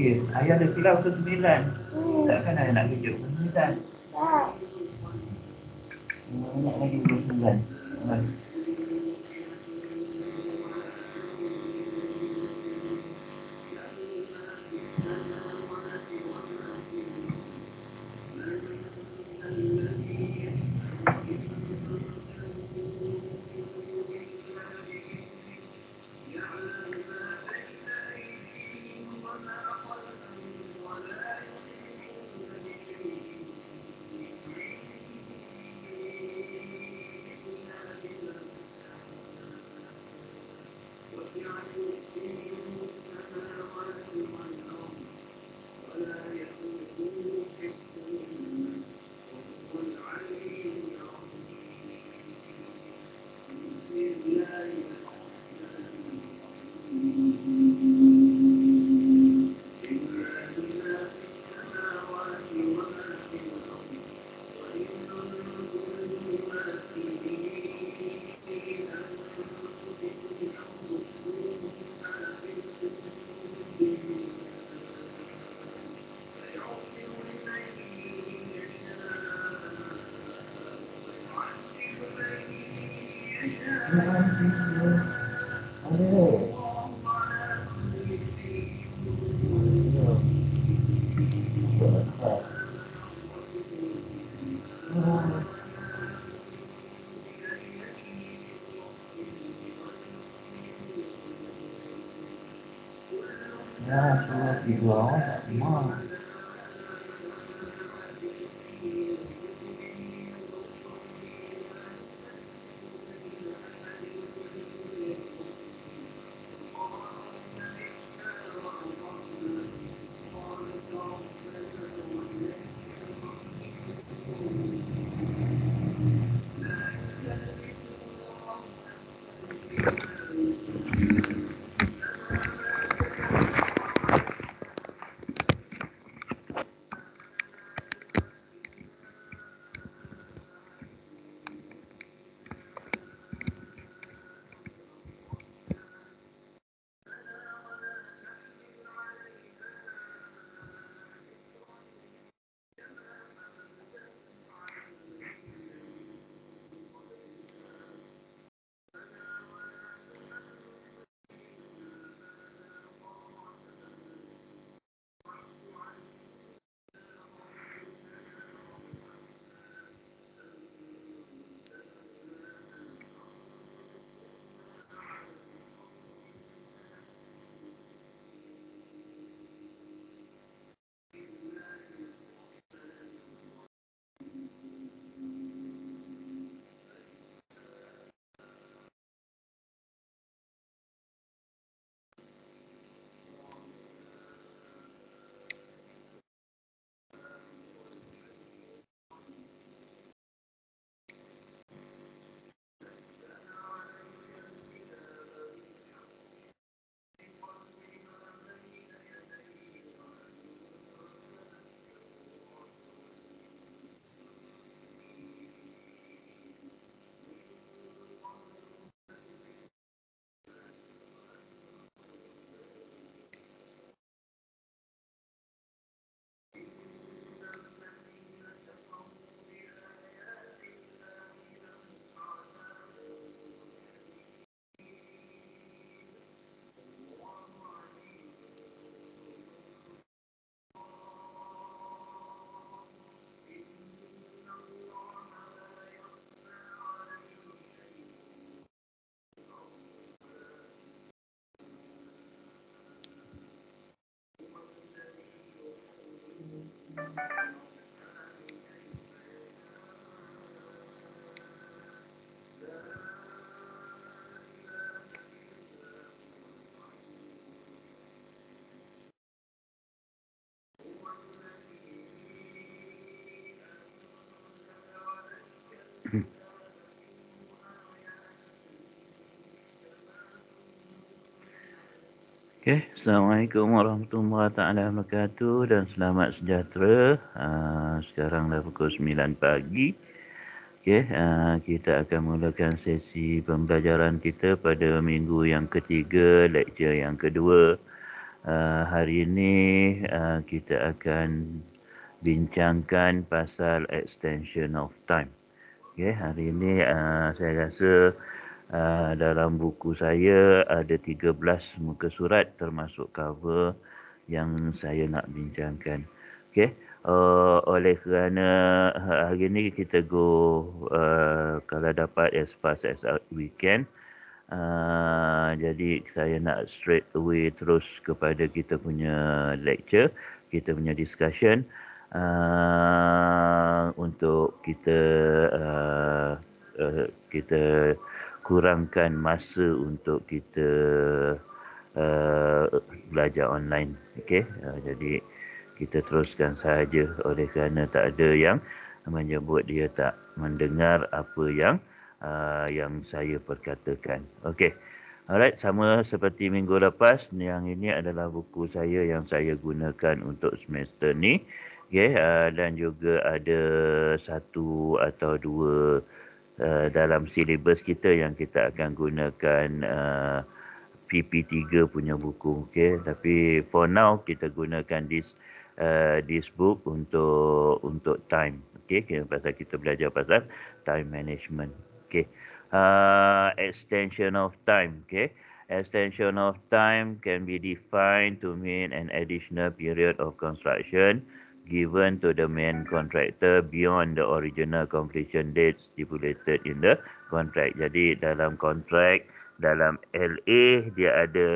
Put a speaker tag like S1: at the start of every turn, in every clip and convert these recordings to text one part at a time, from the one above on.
S1: lagi. Ayah dah silap ke sembilan. Takkan ayah nak kejut ke sembilan. Dua minit lagi belum sembilan.
S2: 老嘛。Okay, Assalamualaikum warahmatullahi taala wabarakatuh dan selamat sejahtera. Uh, sekarang dah pukul 9 pagi. Okay, uh, kita akan mulakan sesi pembelajaran kita pada minggu yang ketiga, lecture yang kedua. Uh, hari ini uh, kita akan bincangkan pasal extension of time. Okay, hari ini uh, saya rasa dalam buku saya ada 13 muka surat termasuk cover yang saya nak bincangkan. Okey. Uh, oleh kerana hari ini kita go uh, kalau dapat as fast as we can. Uh, jadi saya nak straight away terus kepada kita punya lecture, kita punya discussion uh, untuk kita uh, uh, kita kurangkan masa untuk kita uh, belajar online. Okey, uh, jadi kita teruskan saja oleh kerana tak ada yang menyebut dia tak mendengar apa yang uh, yang saya perkatakan. Okey. Alright, sama seperti minggu lepas, yang ini adalah buku saya yang saya gunakan untuk semester ni. Okay, uh, dan juga ada satu atau dua Uh, dalam silibus kita yang kita akan gunakan uh, PP3 punya buku okey? Tapi for now kita gunakan this uh, this book untuk untuk time okey? Okay? pasal kita belajar pasal time management okey? Uh, extension of time okey? Extension of time can be defined to mean an additional period of construction given to the main contractor beyond the original completion date stipulated in the contract. Jadi dalam kontrak dalam LA dia ada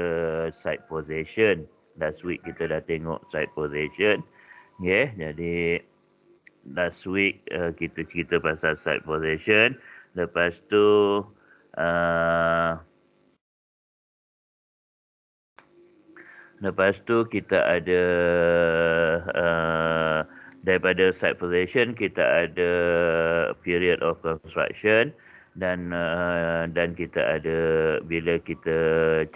S2: site possession. last week kita dah tengok site position. Okay, jadi last week uh, kita cerita pasal site position. Lepas tu uh, Lepas tu kita ada uh, daripada site position kita ada period of construction dan uh, dan kita ada bila kita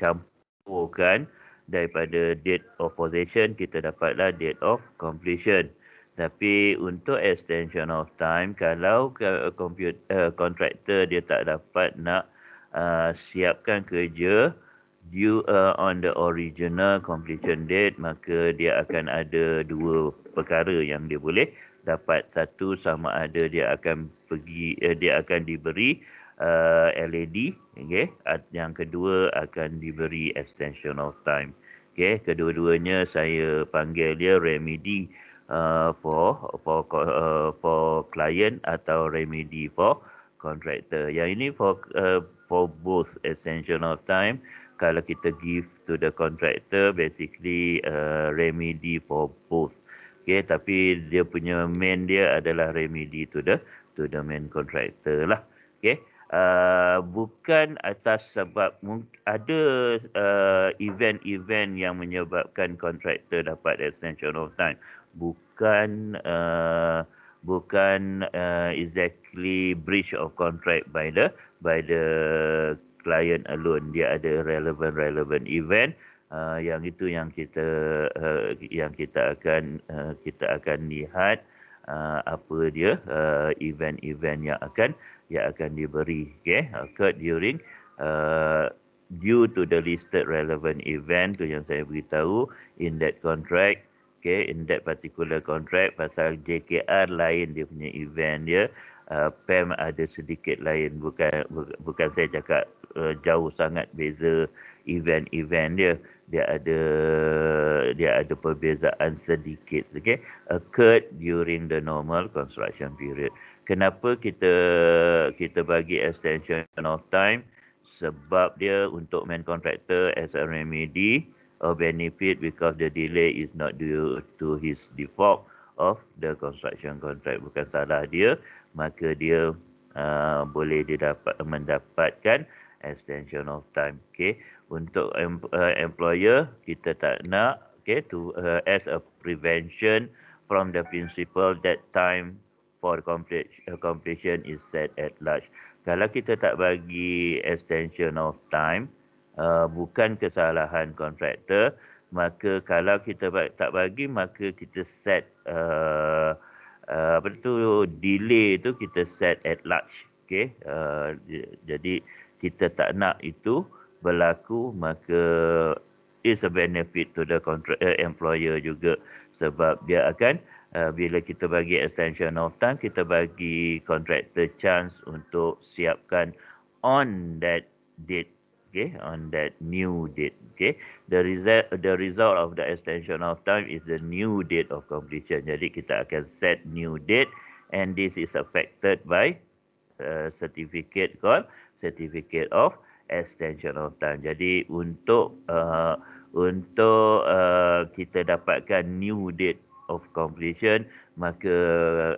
S2: campurkan daripada date of possession kita dapatlah date of completion. Tapi untuk extension of time kalau computer uh, contractor dia tak dapat nak uh, siapkan kerja due uh, on the original completion date maka dia akan ada dua perkara yang dia boleh dapat. Satu sama ada dia akan pergi uh, dia akan diberi uh, LED okey yang kedua akan diberi extension of time okey kedua-duanya saya panggil dia remedy uh, for for uh, for client atau remedy for contractor. Yang ini for uh, for both extension of time kalau kita give to the contractor basically uh, remedy for both. Okay tapi dia punya main dia adalah remedy to the to the main contractor lah. Okay uh, bukan atas sebab ada uh, event-event yang menyebabkan contractor dapat extension of time. Bukan uh, bukan uh, exactly breach of contract by the by the client alone dia ada relevant relevant event uh, yang itu yang kita uh, yang kita akan uh, kita akan lihat uh, apa dia uh, event-event yang akan yang akan diberi okay? Occurred during uh, due to the listed relevant event tu yang saya beritahu in that contract okay? In that particular contract pasal JKR lain dia punya event dia uh, PEM ada sedikit lain. Bukan bukan saya cakap uh, jauh sangat beza event-event dia. Dia ada dia ada perbezaan sedikit okay occurred during the normal construction period. Kenapa kita kita bagi extension of time? Sebab dia untuk main contractor as a remedy or benefit because the delay is not due to his default of the construction contract. Bukan salah dia maka dia uh, boleh didapat mendapatkan extension of time okay? Untuk uh, employer kita tak nak okay to uh, as a prevention from the principle that time for complete, uh, completion is set at large. Kalau kita tak bagi extension of time uh, bukan kesalahan kontraktor maka kalau kita tak bagi maka kita set uh, uh, apa tu delay tu kita set at large okey uh, jadi kita tak nak itu berlaku maka is a benefit to the contract uh, employer juga. Sebab dia akan uh, bila kita bagi extension of time kita bagi contractor chance untuk siapkan on that date okay on that new date okay? The result the result of the extension of time is the new date of completion. Jadi kita akan set new date and this is affected by uh, certificate called certificate of extension of time. Jadi untuk uh, untuk uh, kita dapatkan new date of completion maka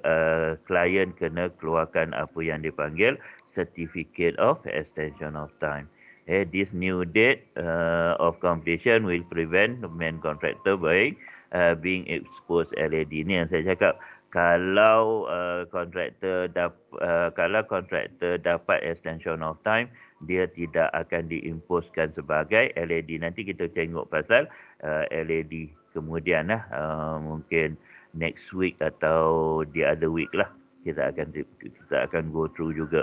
S2: uh, client kena keluarkan apa yang dipanggil certificate of extension of time eh, this new date uh, of completion will prevent the main contractor by uh, being exposed LED. Ini yang saya cakap. Kalau uh, contractor dap, uh, kalau contractor dapat extension of time, dia tidak akan diimposkan sebagai LED. Nanti kita tengok pasal uh, LED kemudian lah. Uh, mungkin next week atau the other week lah. Kita akan kita akan go through juga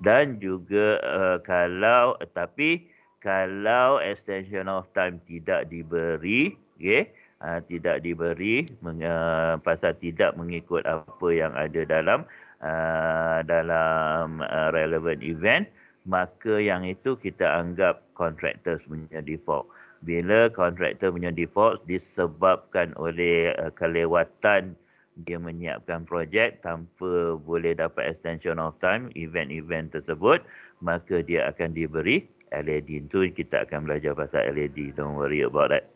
S2: dan juga uh, kalau tapi kalau extension of time tidak diberi okey uh, tidak diberi uh, pasal tidak mengikut apa yang ada dalam uh, dalam uh, relevant event maka yang itu kita anggap contractor punya default. Bila contractor punya default disebabkan oleh uh, kelewatan dia menyiapkan projek tanpa boleh dapat extension of time event-event tersebut maka dia akan diberi LED itu kita akan belajar pasal LED don't worry about that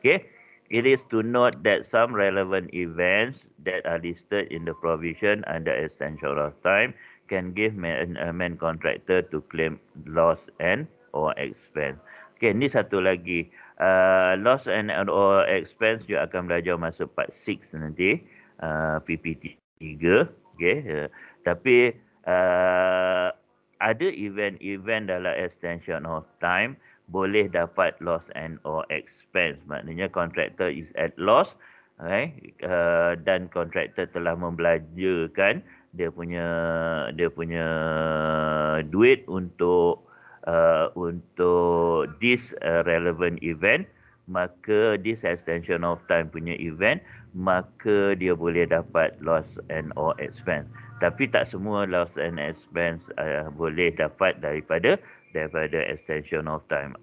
S2: Okay. It is to note that some relevant events that are listed in the provision under extension of time can give man, uh, man contractor to claim loss and or expense. Okay, ni satu lagi. Uh, loss and or expense you akan belajar masa part 6 nanti. Uh, PPT 3. Okay. Uh, tapi uh, ada event-event dalam extension of time boleh dapat loss and or expense. Maknanya contractor is at loss okay? uh, dan contractor telah membelajarkan dia punya dia punya duit untuk uh, untuk this uh, relevant event maka this extension of time punya event maka dia boleh dapat loss and or expense tapi tak semua loss and expense uh, boleh dapat daripada daripada extension of time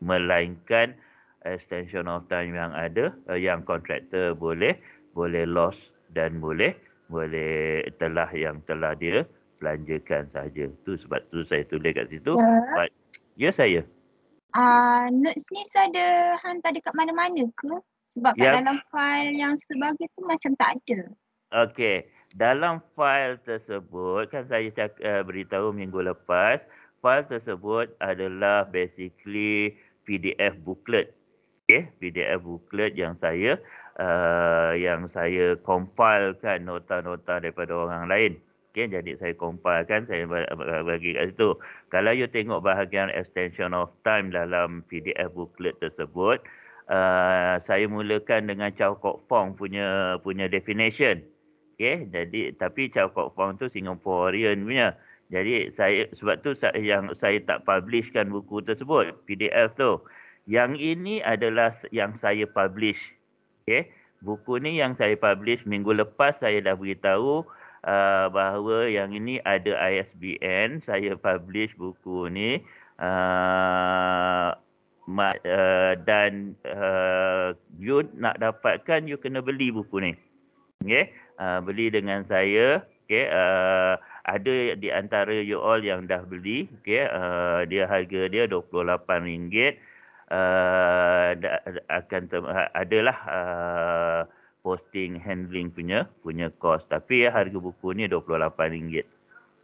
S2: melainkan extension of time yang ada uh, yang kontraktor boleh boleh loss dan boleh boleh telah yang telah dia belanjakan saja. Tu sebab tu saya tulis kat situ. Ya, But, ya saya.
S3: Uh, notes ni saya ada hantar dekat mana-mana ke? Sebab kat dalam file yang sebagai tu macam tak ada.
S2: Okey. Dalam file tersebut kan saya cak, uh, beritahu minggu lepas file tersebut adalah basically PDF booklet. Okay, PDF booklet yang saya uh, yang saya compilekan nota-nota daripada orang lain. Okay, jadi saya compilekan, saya bagi kat situ. Kalau you tengok bahagian extension of time dalam PDF booklet tersebut, uh, saya mulakan dengan Chow Kok Fong punya punya definition. Okay, jadi tapi Chow Kok Fong tu Singaporean punya. Jadi saya sebab tu saya, yang saya tak publishkan buku tersebut PDF tu. Yang ini adalah yang saya publish. Okay, Buku ni yang saya publish minggu lepas saya dah beritahu uh, bahawa yang ini ada ISBN. Saya publish buku ni uh, uh, dan uh, you nak dapatkan you kena beli buku ni. Okay, Uh, beli dengan saya. Okay, Uh, ada di antara you all yang dah beli okey uh, dia harga dia RM28 uh, akan ter- adalah uh, posting handling punya punya cost. Tapi ya, harga buku ni RM28.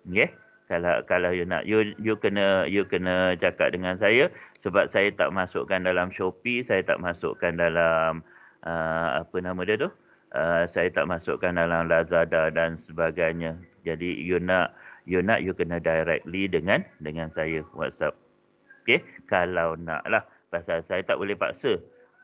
S2: Okey? Kalau kalau you nak you you kena you kena cakap dengan saya sebab saya tak masukkan dalam Shopee saya tak masukkan dalam uh, apa nama dia tu? Uh, saya tak masukkan dalam Lazada dan sebagainya. Jadi you nak you nak you kena directly dengan dengan saya WhatsApp. Okey, kalau nak lah. Pasal saya tak boleh paksa.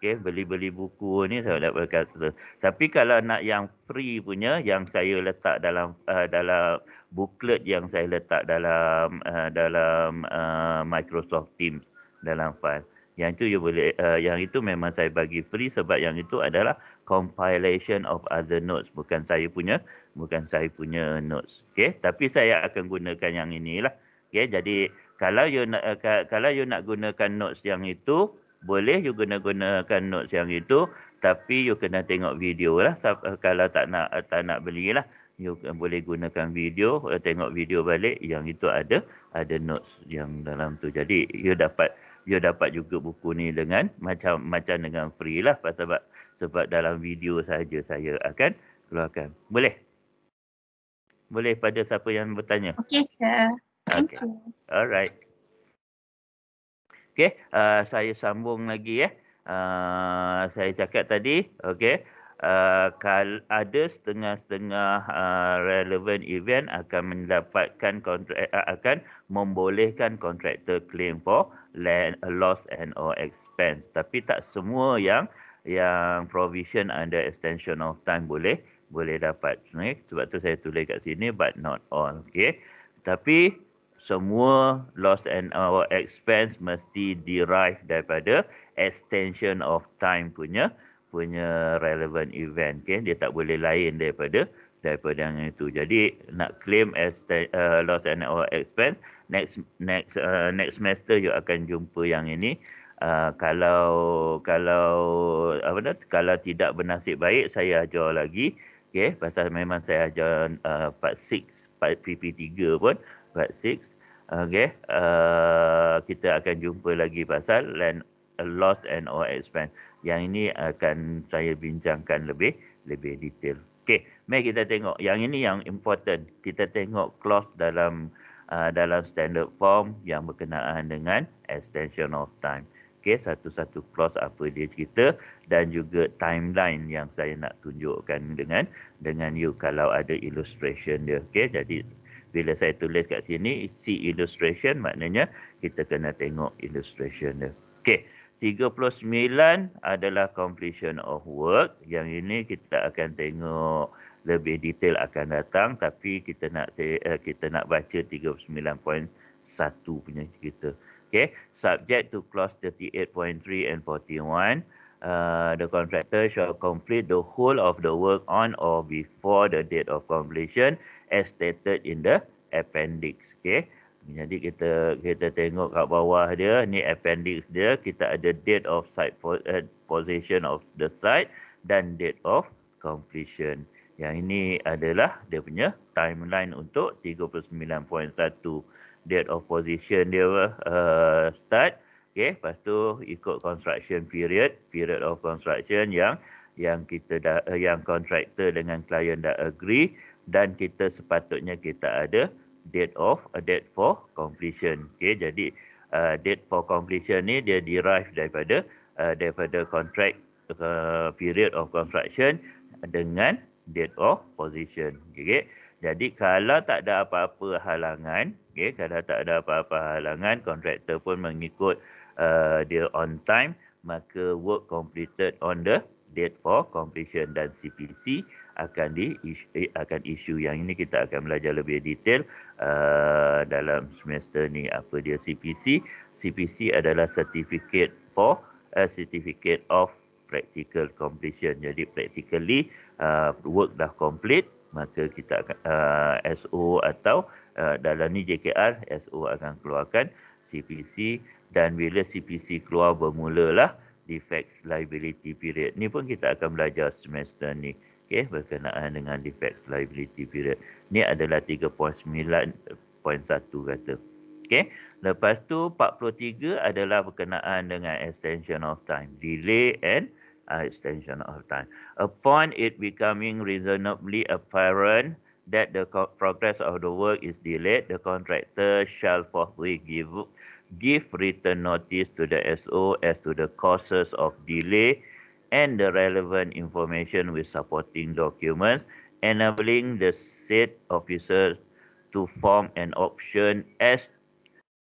S2: Okey, beli-beli buku ni saya tak boleh kata. Tapi kalau nak yang free punya yang saya letak dalam uh, dalam booklet yang saya letak dalam uh, dalam uh, Microsoft Teams dalam file. Yang itu you boleh uh, yang itu memang saya bagi free sebab yang itu adalah compilation of other notes bukan saya punya bukan saya punya notes okey tapi saya akan gunakan yang inilah okey jadi kalau you nak uh, kalau you nak gunakan notes yang itu boleh you guna gunakan notes yang itu tapi you kena tengok video lah uh, kalau tak nak uh, tak nak belilah you boleh gunakan video uh, tengok video balik yang itu ada ada notes yang dalam tu jadi you dapat you dapat juga buku ni dengan macam macam dengan free lah sebab sebab dalam video saja saya akan keluarkan. Boleh? Boleh pada siapa yang bertanya?
S3: Okey, sir. Thank okay. you.
S2: Alright. Okey, uh, saya sambung lagi ya. Uh, saya cakap tadi, okey, uh, kal ada setengah-setengah uh, relevant event akan mendapatkan kontrak uh, akan membolehkan kontraktor claim for land, loss and or expense. Tapi tak semua yang yang provision under extension of time boleh boleh dapat okay? sebab tu saya tulis kat sini but not all okey tapi semua loss and our expense mesti derive daripada extension of time punya punya relevant event okey dia tak boleh lain daripada daripada yang itu. Jadi nak claim as uh, loss and our expense next next uh, next semester you akan jumpa yang ini. Uh, kalau kalau apa dah kalau tidak bernasib baik saya ajar lagi okey pasal memang saya ajar uh, part 6 part PP3 pun part 6 okey uh, kita akan jumpa lagi pasal land loss and or expense. Yang ini akan saya bincangkan lebih lebih detail. Okey, mari kita tengok. Yang ini yang important. Kita tengok clause dalam uh, dalam standard form yang berkenaan dengan extension of time. Okey, satu-satu clause apa dia cerita dan juga timeline yang saya nak tunjukkan dengan dengan you kalau ada illustration dia. Okey, jadi bila saya tulis kat sini see illustration maknanya kita kena tengok illustration dia. Okey. 39 adalah completion of work. Yang ini kita akan tengok lebih detail akan datang tapi kita nak uh, kita nak baca 39.1 punya kita. Okay, subject to clause 38.3 and 41, uh, the contractor shall complete the whole of the work on or before the date of completion as stated in the appendix. Okay. Jadi kita kita tengok kat bawah dia ni appendix dia kita ada date of site uh, position of the site dan date of completion. Yang ini adalah dia punya timeline untuk 39.1 date of position dia uh, start. Okay, lepas tu ikut construction period, period of construction yang yang kita dah, uh, yang contractor dengan client dah agree dan kita sepatutnya kita ada date of a date for completion. Okay, jadi uh, date for completion ni dia derive daripada uh, daripada contract uh, period of construction dengan date of position. Okay, jadi kalau tak ada apa-apa halangan, okay, kalau tak ada apa-apa halangan, contractor pun mengikut uh, dia on time, maka work completed on the date for completion dan CPC akan di eh, akan isu yang ini kita akan belajar lebih detail uh, dalam semester ni apa dia CPC CPC adalah certificate for uh, certificate of practical completion jadi practically uh, work dah complete maka kita akan uh, SO atau uh, dalam ni JKR SO akan keluarkan CPC dan bila CPC keluar bermulalah defects liability period. Ni pun kita akan belajar semester ni. Okay, berkenaan dengan defects liability period. Ni adalah 3.9.1 kata. Okay, lepas tu 43 adalah berkenaan dengan extension of time. Delay and uh, extension of time. Upon it becoming reasonably apparent that the progress of the work is delayed, the contractor shall forthwith give give written notice to the SO as to the causes of delay and the relevant information with supporting documents, enabling the said officer to form an option as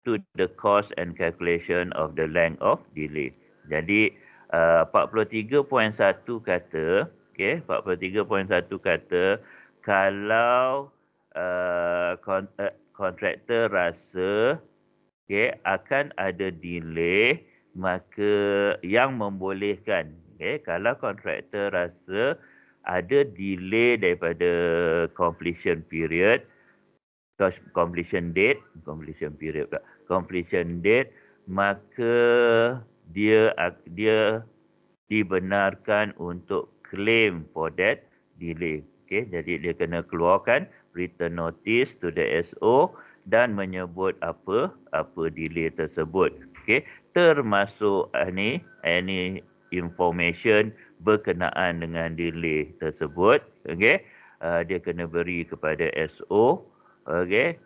S2: to the cost and calculation of the length of delay. Jadi uh, 43.1 kata, okay, 43.1 kata kalau uh, uh, kontraktor rasa okay, akan ada delay maka yang membolehkan okay, kalau kontraktor rasa ada delay daripada completion period completion date completion period pula completion date maka dia dia dibenarkan untuk claim for that delay. Okey jadi dia kena keluarkan written notice to the SO dan menyebut apa apa delay tersebut. Okey termasuk ini any information berkenaan dengan delay tersebut okey? Uh, dia kena beri kepada SO okey?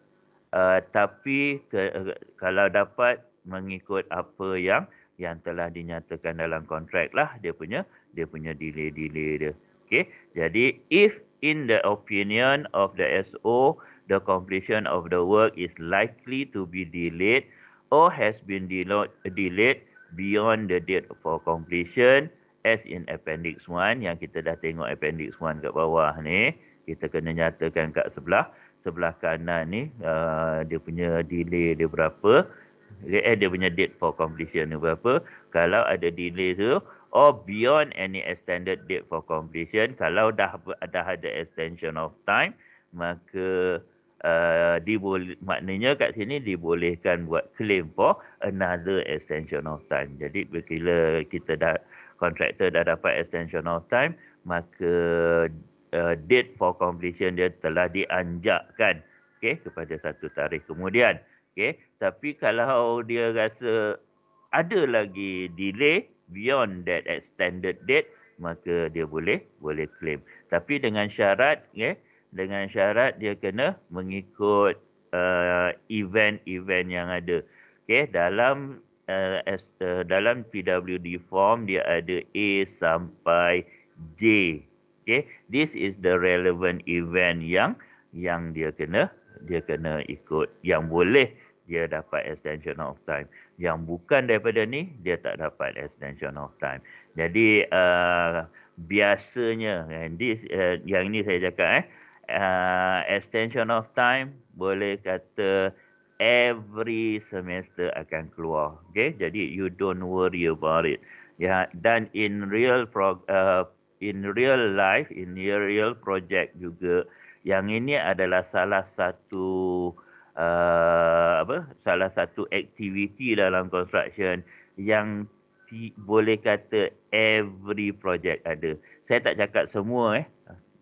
S2: Uh, tapi ke, uh, kalau dapat mengikut apa yang yang telah dinyatakan dalam kontrak lah dia punya dia punya delay-delay dia okey? Jadi if in the opinion of the SO the completion of the work is likely to be delayed or has been delayed beyond the date for completion as in appendix 1 yang kita dah tengok appendix 1 kat bawah ni kita kena nyatakan kat sebelah. Sebelah kanan ni uh, dia punya delay dia berapa eh dia punya date for completion ni berapa. Kalau ada delay tu or beyond any extended date for completion kalau dah dah ada extension of time maka uh, diboleh, maknanya kat sini dibolehkan buat claim for another extension of time. Jadi bila kita dah contractor dah dapat extension of time, maka uh, date for completion dia telah dianjakkan okay, kepada satu tarikh kemudian. Okay. Tapi kalau dia rasa ada lagi delay beyond that extended date maka dia boleh boleh claim tapi dengan syarat okay, dengan syarat dia kena mengikut uh, event-event yang ada. Okay, dalam uh, as, uh, dalam PWD form dia ada A sampai J. Okay this is the relevant event yang yang dia kena dia kena ikut. Yang boleh dia dapat extension of time. Yang bukan daripada ni dia tak dapat extension of time. Jadi uh, biasanya and this uh, yang ini saya cakap eh uh, extension of time boleh kata every semester akan keluar. Okay? Jadi you don't worry about it. Ya dan in real pro, uh, in real life in real project juga yang ini adalah salah satu uh, apa? Salah satu aktiviti dalam construction yang ti, boleh kata every project ada. Saya tak cakap semua eh.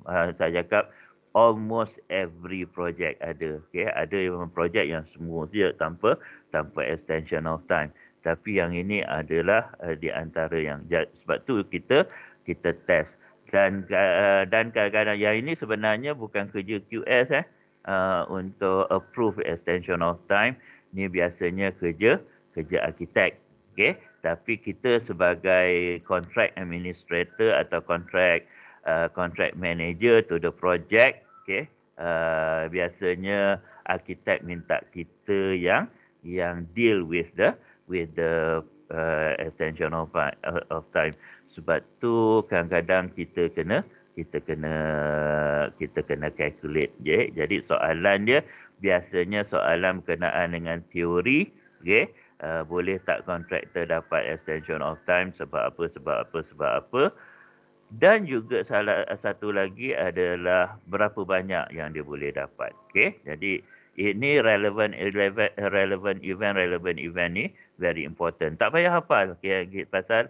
S2: Uh, saya cakap almost every project ada okey ada yang project yang semua dia tanpa tanpa extension of time. Tapi yang ini adalah uh, di antara yang sebab tu kita kita test. Dan uh, dan kadang-kadang yang ini sebenarnya bukan kerja QS eh? Uh, untuk approve extension of time ni biasanya kerja kerja arkitek okey tapi kita sebagai contract administrator atau contract uh, contract manager to the project okey uh, biasanya arkitek minta kita yang yang deal with the with the uh, extension of, uh, of time sebab tu kadang-kadang kita kena kita kena kita kena calculate je. Jadi soalan dia biasanya soalan berkenaan dengan teori, okey. Uh, boleh tak kontraktor dapat extension of time sebab apa sebab apa sebab apa dan juga salah satu lagi adalah berapa banyak yang dia boleh dapat. Okey? Jadi ini relevant relevant relevant event relevant event ni very important. Tak payah hafal okey pasal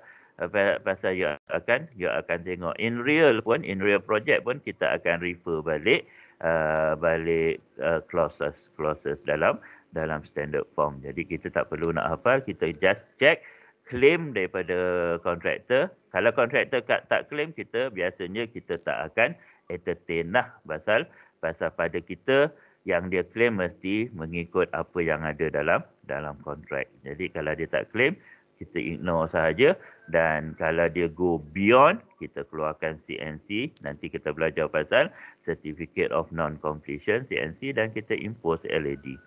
S2: pasal you akan you akan tengok. In real pun in real project pun kita akan refer balik uh, balik uh, clauses clauses dalam dalam standard form. Jadi kita tak perlu nak hafal kita just check claim daripada kontraktor kalau kontraktor tak, claim kita biasanya kita tak akan entertain lah pasal pasal pada kita yang dia claim mesti mengikut apa yang ada dalam dalam kontrak jadi kalau dia tak claim kita ignore sahaja. Dan kalau dia go beyond kita keluarkan CNC nanti kita belajar pasal certificate of non completion CNC dan kita impose LED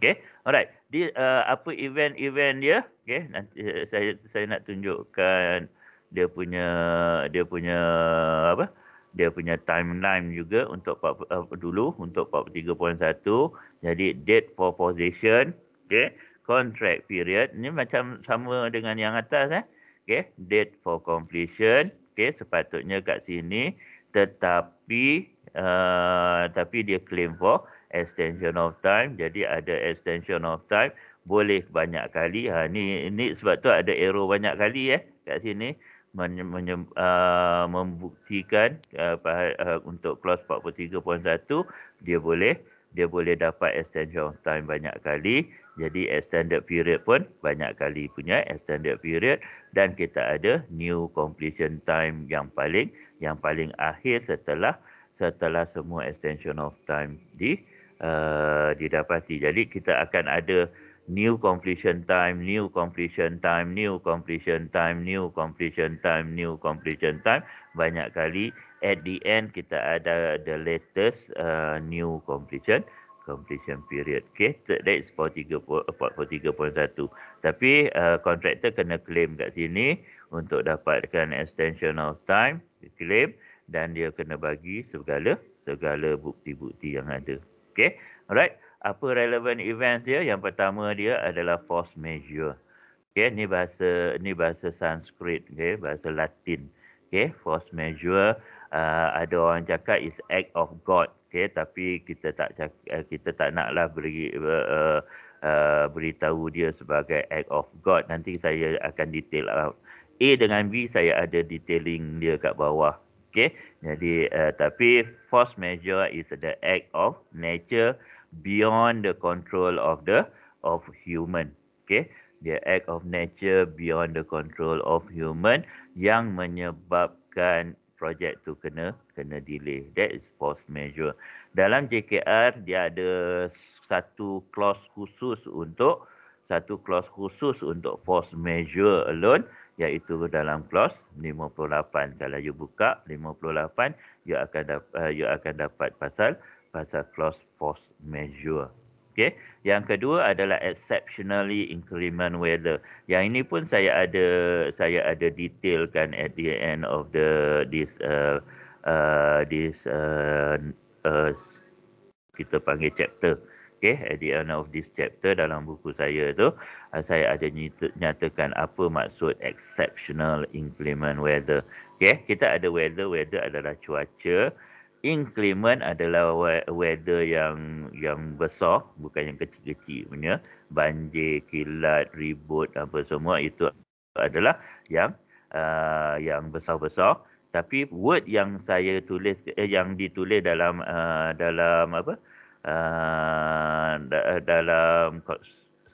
S2: okey alright. Di uh, apa event-event dia? Okey nanti uh, saya saya nak tunjukkan dia punya dia punya apa? Dia punya timeline juga untuk uh, dulu untuk 43.1 jadi date for possession okey contract period. Ini macam sama dengan yang atas eh? Okey date for completion okey sepatutnya kat sini. Tetapi uh, tapi dia claim for extension of time. Jadi ada extension of time boleh banyak kali. Ha ni ini sebab tu ada error banyak kali eh kat sini. Men, men, uh, membuktikan uh, uh, untuk clause 43.1 dia boleh dia boleh dapat extension of time banyak kali. Jadi extended period pun banyak kali punya extended period. Dan kita ada new completion time yang paling yang paling akhir setelah setelah semua extension of time di uh, didapati. Jadi kita akan ada new completion time, new completion time, new completion time, new completion time, new completion time banyak kali. At the end kita ada the latest uh, new completion completion period. Okay, that is 43.1. Tapi uh, contractor kena claim kat sini untuk dapatkan extension of time, claim dan dia kena bagi segala segala bukti-bukti yang ada. Okay, alright. Apa relevant event dia? Yang pertama dia adalah force majeure. Okay, ni bahasa ni bahasa Sanskrit, okay, bahasa Latin. Okay, force majeure. Uh, ada orang cakap is act of God okay, tapi kita tak uh, kita tak naklah beri uh, uh, beritahu dia sebagai act of God nanti saya akan detail out A dengan B saya ada detailing dia kat bawah okay. jadi uh, tapi force majeure is the act of nature beyond the control of the of human okay. dia act of nature beyond the control of human yang menyebabkan projek tu kena kena delay. That is force majeure. Dalam JKR dia ada satu clause khusus untuk satu clause khusus untuk force majeure alone iaitu dalam clause 58. Kalau you buka 58, you akan dapat uh, you akan dapat pasal pasal clause force majeure. Okay. Yang kedua adalah exceptionally inclement weather. Yang ini pun saya ada saya ada detailkan at the end of the this uh, uh, this uh, uh, kita panggil chapter. Okay, at the end of this chapter dalam buku saya tu, uh, saya ada nyatakan apa maksud exceptional inclement weather. Okay, kita ada weather, weather adalah cuaca. Inclement adalah weather yang yang besar bukan yang kecil-kecil punya. Banjir kilat ribut apa semua itu adalah yang uh, yang besar-besar. Tapi word yang saya tulis eh, yang ditulis dalam uh, dalam apa uh, dalam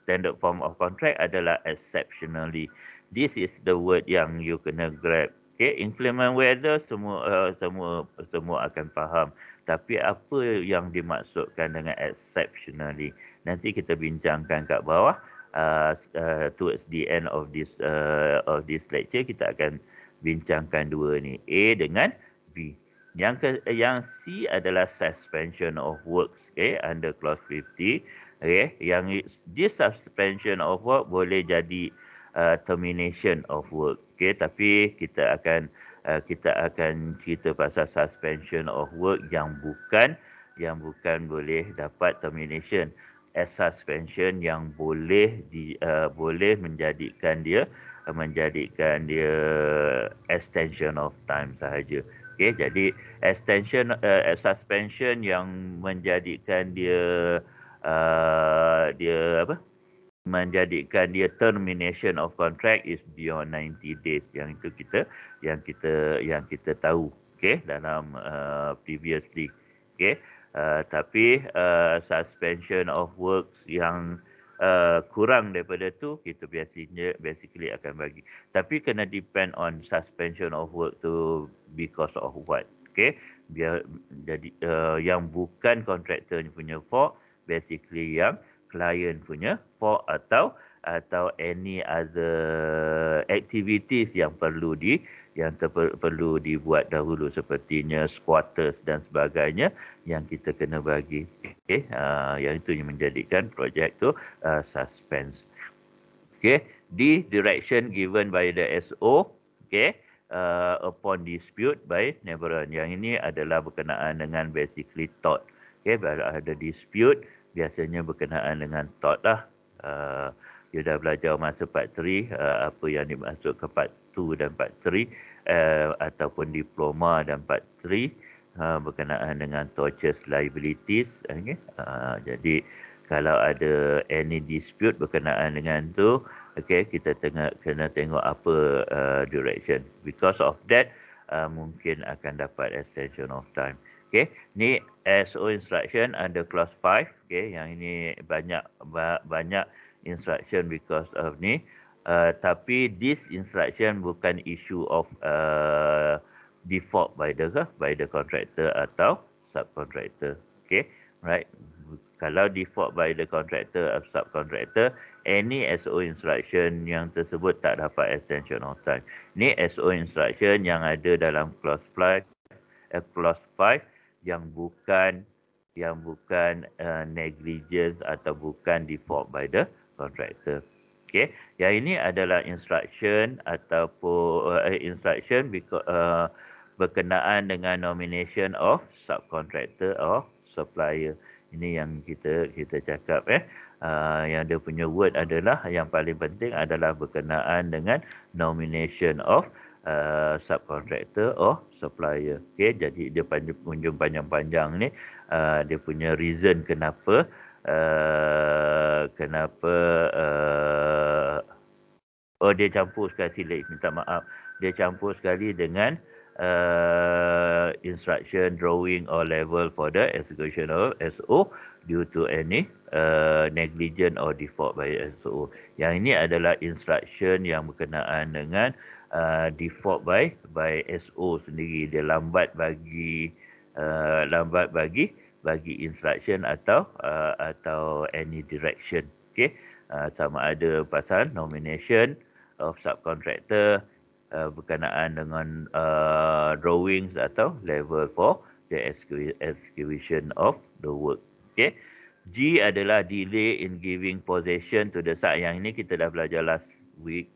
S2: standard form of contract adalah exceptionally this is the word yang you kena grab Okay, inclement weather semua uh, semua semua akan faham. Tapi apa yang dimaksudkan dengan exceptionally? Nanti kita bincangkan kat bawah. Uh, uh, towards the end of this uh, of this lecture kita akan bincangkan dua ni A dengan B. Yang ke, yang C adalah suspension of works okay under clause 50. Okay, yang this suspension of work boleh jadi uh, termination of work. Okay, tapi kita akan uh, kita akan cerita pasal suspension of work yang bukan yang bukan boleh dapat termination as suspension yang boleh di uh, boleh menjadikan dia uh, menjadikan dia extension of time sahaja. Okay, jadi extension uh, suspension yang menjadikan dia uh, dia apa? menjadikan dia termination of contract is beyond 90 days yang itu kita yang kita yang kita tahu okey dalam uh, previously okey uh, tapi uh, suspension of works yang uh, kurang daripada tu kita biasanya basically akan bagi. Tapi kena depend on suspension of work tu because of what okey biar jadi uh, yang bukan contractor punya fault basically yang client punya for atau atau any other activities yang perlu di yang ter- perlu dibuat dahulu sepertinya squatters dan sebagainya yang kita kena bagi. Okey uh, yang itu yang menjadikan projek tu uh, suspense. Okey di direction given by the SO okey uh, upon dispute by neighbour yang ini adalah berkenaan dengan basically thought okey bila ada dispute biasanya berkenaan dengan thought lah. Uh, you dah belajar masa part 3 uh, apa yang dimaksud ke part 2 dan part 3 uh, ataupun diploma dan part 3 uh, berkenaan dengan tortious liabilities. Okay? Uh, jadi kalau ada any dispute berkenaan dengan tu, okay, kita tengah kena tengok apa uh, direction. Because of that, uh, mungkin akan dapat extension of time. Okay, ni SO instruction under clause 5. Okay, yang ini banyak banyak instruction because of ni. Uh, tapi this instruction bukan issue of uh, default by the by the contractor atau subcontractor. Okay, right. Kalau default by the contractor atau subcontractor, any SO instruction yang tersebut tak dapat extension of time. Ni SO instruction yang ada dalam clause 5, uh, clause 5 yang bukan yang bukan uh, negligence atau bukan default by the contractor. Okay, yang ini adalah instruction ataupun uh, instruction because, uh, berkenaan dengan nomination of subcontractor or supplier. Ini yang kita kita cakap eh. Uh, yang dia punya word adalah yang paling penting adalah berkenaan dengan nomination of uh, subcontractor or supplier. Okay, jadi dia panjang panjang-panjang ni uh, dia punya reason kenapa uh, kenapa uh, oh dia campur sekali silap minta maaf dia campur sekali dengan uh, instruction drawing or level for the execution of SO due to any uh, negligent or default by SO. Yang ini adalah instruction yang berkenaan dengan uh, default by by SO sendiri. Dia lambat bagi uh, lambat bagi bagi instruction atau uh, atau any direction. Okay. Uh, sama ada pasal nomination of subcontractor uh, berkenaan dengan uh, drawings atau level for the execution of the work. Okay. G adalah delay in giving possession to the site. Yang ini kita dah belajar last week.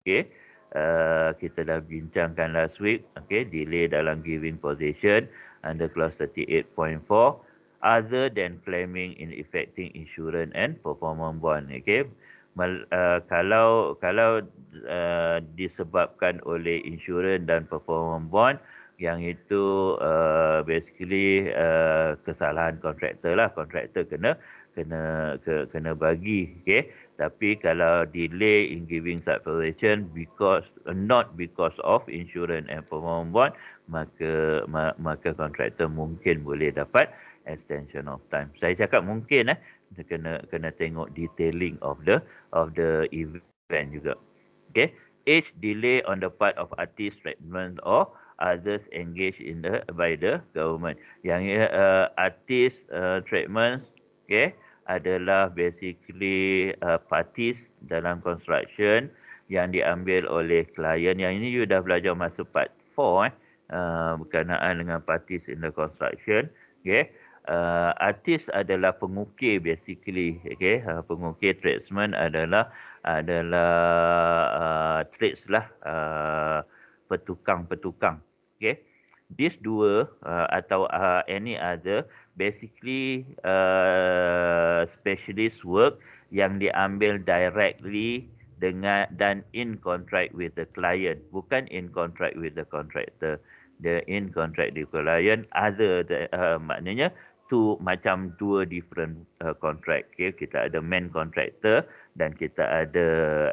S2: Okay. Uh, kita dah bincangkan last week. Okay. Delay dalam giving possession under clause 38.4 other than claiming in effecting insurance and performance bond. Okay. Mal, uh, kalau kalau uh, disebabkan oleh insurans dan performance bond, yang itu uh, basically uh, kesalahan kontraktor lah kontraktor kena kena ke, kena bagi okey tapi kalau delay in giving substitution because not because of insurance and performance bond maka ma, maka kontraktor mungkin boleh dapat extension of time. Saya cakap mungkin eh. Kena kena tengok detailing of the of the event juga. Okey age delay on the part of artist treatment or others engaged in the by the government. Yang uh, artist uh, treatments, okay, adalah basically uh, parties dalam construction yang diambil oleh klien. Yang ini you dah belajar masa part 4 eh, uh, berkenaan dengan parties in the construction, okay. Uh, artis adalah pengukir basically okay? Uh, pengukir tradesman adalah adalah uh, trades lah uh, petukang-petukang okay? These dua uh, atau uh, any other basically uh, specialist work yang diambil directly dengan dan in contract with the client bukan in contract with the contractor the in contract client other the, uh, maknanya tu macam dua different uh, contract okay kita ada main contractor dan kita ada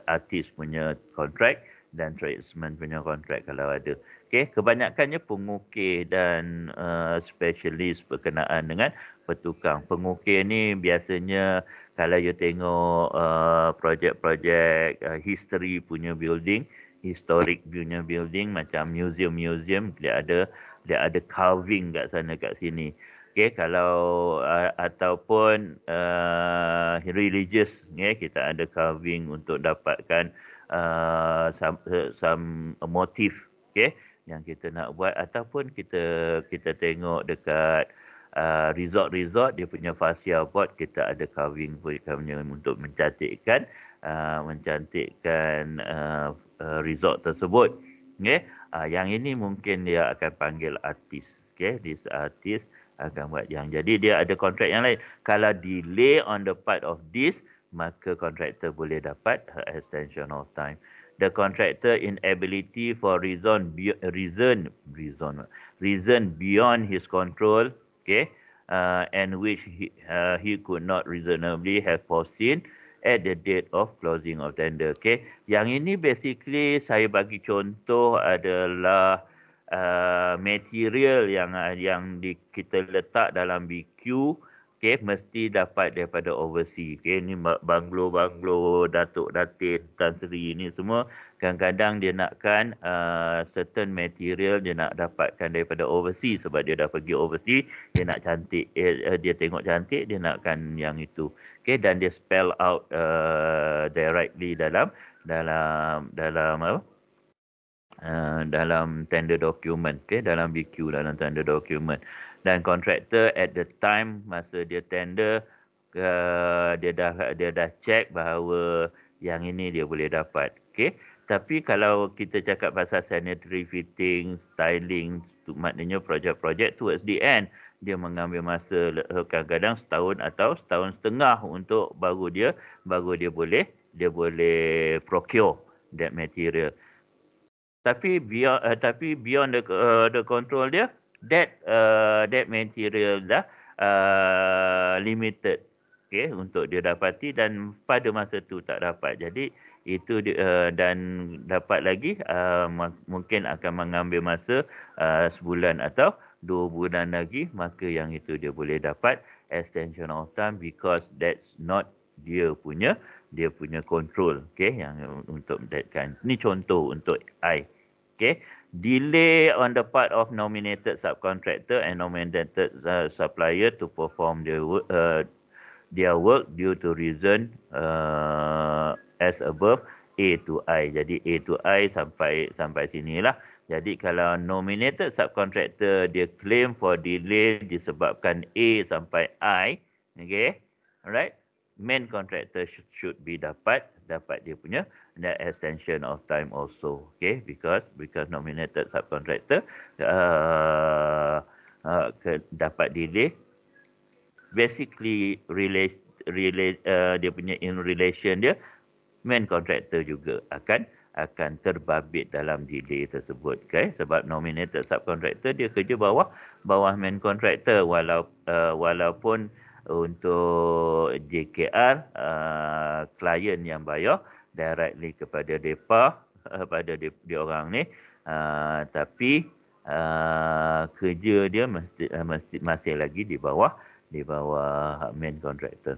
S2: artist punya contract dan tradesman punya contract kalau ada Okey, kebanyakannya pengukir dan uh, specialist berkenaan dengan petukang. Pengukir ni biasanya kalau you tengok uh, projek-projek uh, history punya building, historic punya building macam museum-museum dia ada dia ada carving kat sana kat sini. Okey, kalau uh, ataupun uh, religious, okay, kita ada carving untuk dapatkan uh, some, some motif, okay yang kita nak buat ataupun kita kita tengok dekat uh, resort-resort dia punya fascia board kita ada carving punya untuk mencantikkan uh, mencantikkan uh, uh, resort tersebut. Okey? Uh, yang ini mungkin dia akan panggil artis. Okey? This artist akan buat yang jadi. Dia ada kontrak yang lain. Kalau delay on the part of this maka kontraktor boleh dapat extension of time. The contractor inability for reason reason reason reason beyond his control okay uh, and which he, uh, he could not reasonably have foreseen at the date of closing of tender okay yang ini basically saya bagi contoh adalah uh, material yang yang di, kita letak dalam BQ okay, mesti dapat daripada overseas. Okay, ni banglo-banglo, datuk datin, tan seri ni semua kadang-kadang dia nakkan uh, certain material dia nak dapatkan daripada overseas sebab dia dah pergi overseas, dia nak cantik, eh, eh, dia tengok cantik, dia nakkan yang itu. Okay, dan dia spell out uh, directly dalam dalam dalam apa? Uh, dalam tender document, okay, dalam BQ dalam tender document dan kontraktor at the time masa dia tender uh, dia dah dia dah check bahawa yang ini dia boleh dapat okey tapi kalau kita cakap pasal sanitary fitting styling maknanya projek-projek towards the end dia mengambil masa kadang-kadang setahun atau setahun setengah untuk baru dia baru dia boleh dia boleh procure that material. Tapi beyond uh, tapi beyond the uh, the control dia that uh, that material dah uh, limited okay untuk dia dapati dan pada masa tu tak dapat. Jadi itu uh, dan dapat lagi uh, mungkin akan mengambil masa uh, sebulan atau dua bulan lagi maka yang itu dia boleh dapat extension of time because that's not dia punya dia punya control okay yang untuk that kan ni contoh untuk I okay delay on the part of nominated subcontractor and nominated uh, supplier to perform their work, uh, their work due to reason uh, as above A to I. Jadi A to I sampai sampai sinilah. Jadi kalau nominated subcontractor dia claim for delay disebabkan A sampai I, okay, alright, main contractor should, should be dapat dapat dia punya the extension of time also, okay, because because nominated subcontractor uh, uh, ke, dapat delay, basically relate relate uh, dia punya in relation dia main contractor juga akan akan terbabit dalam delay tersebut okay? sebab nominated subcontractor dia kerja bawah bawah main contractor walau uh, walaupun untuk JKR uh, klien yang bayar directly kepada depa uh, pada dia, orang ni uh, tapi uh, kerja dia mesti, uh, mesti masih lagi di bawah di bawah main contractor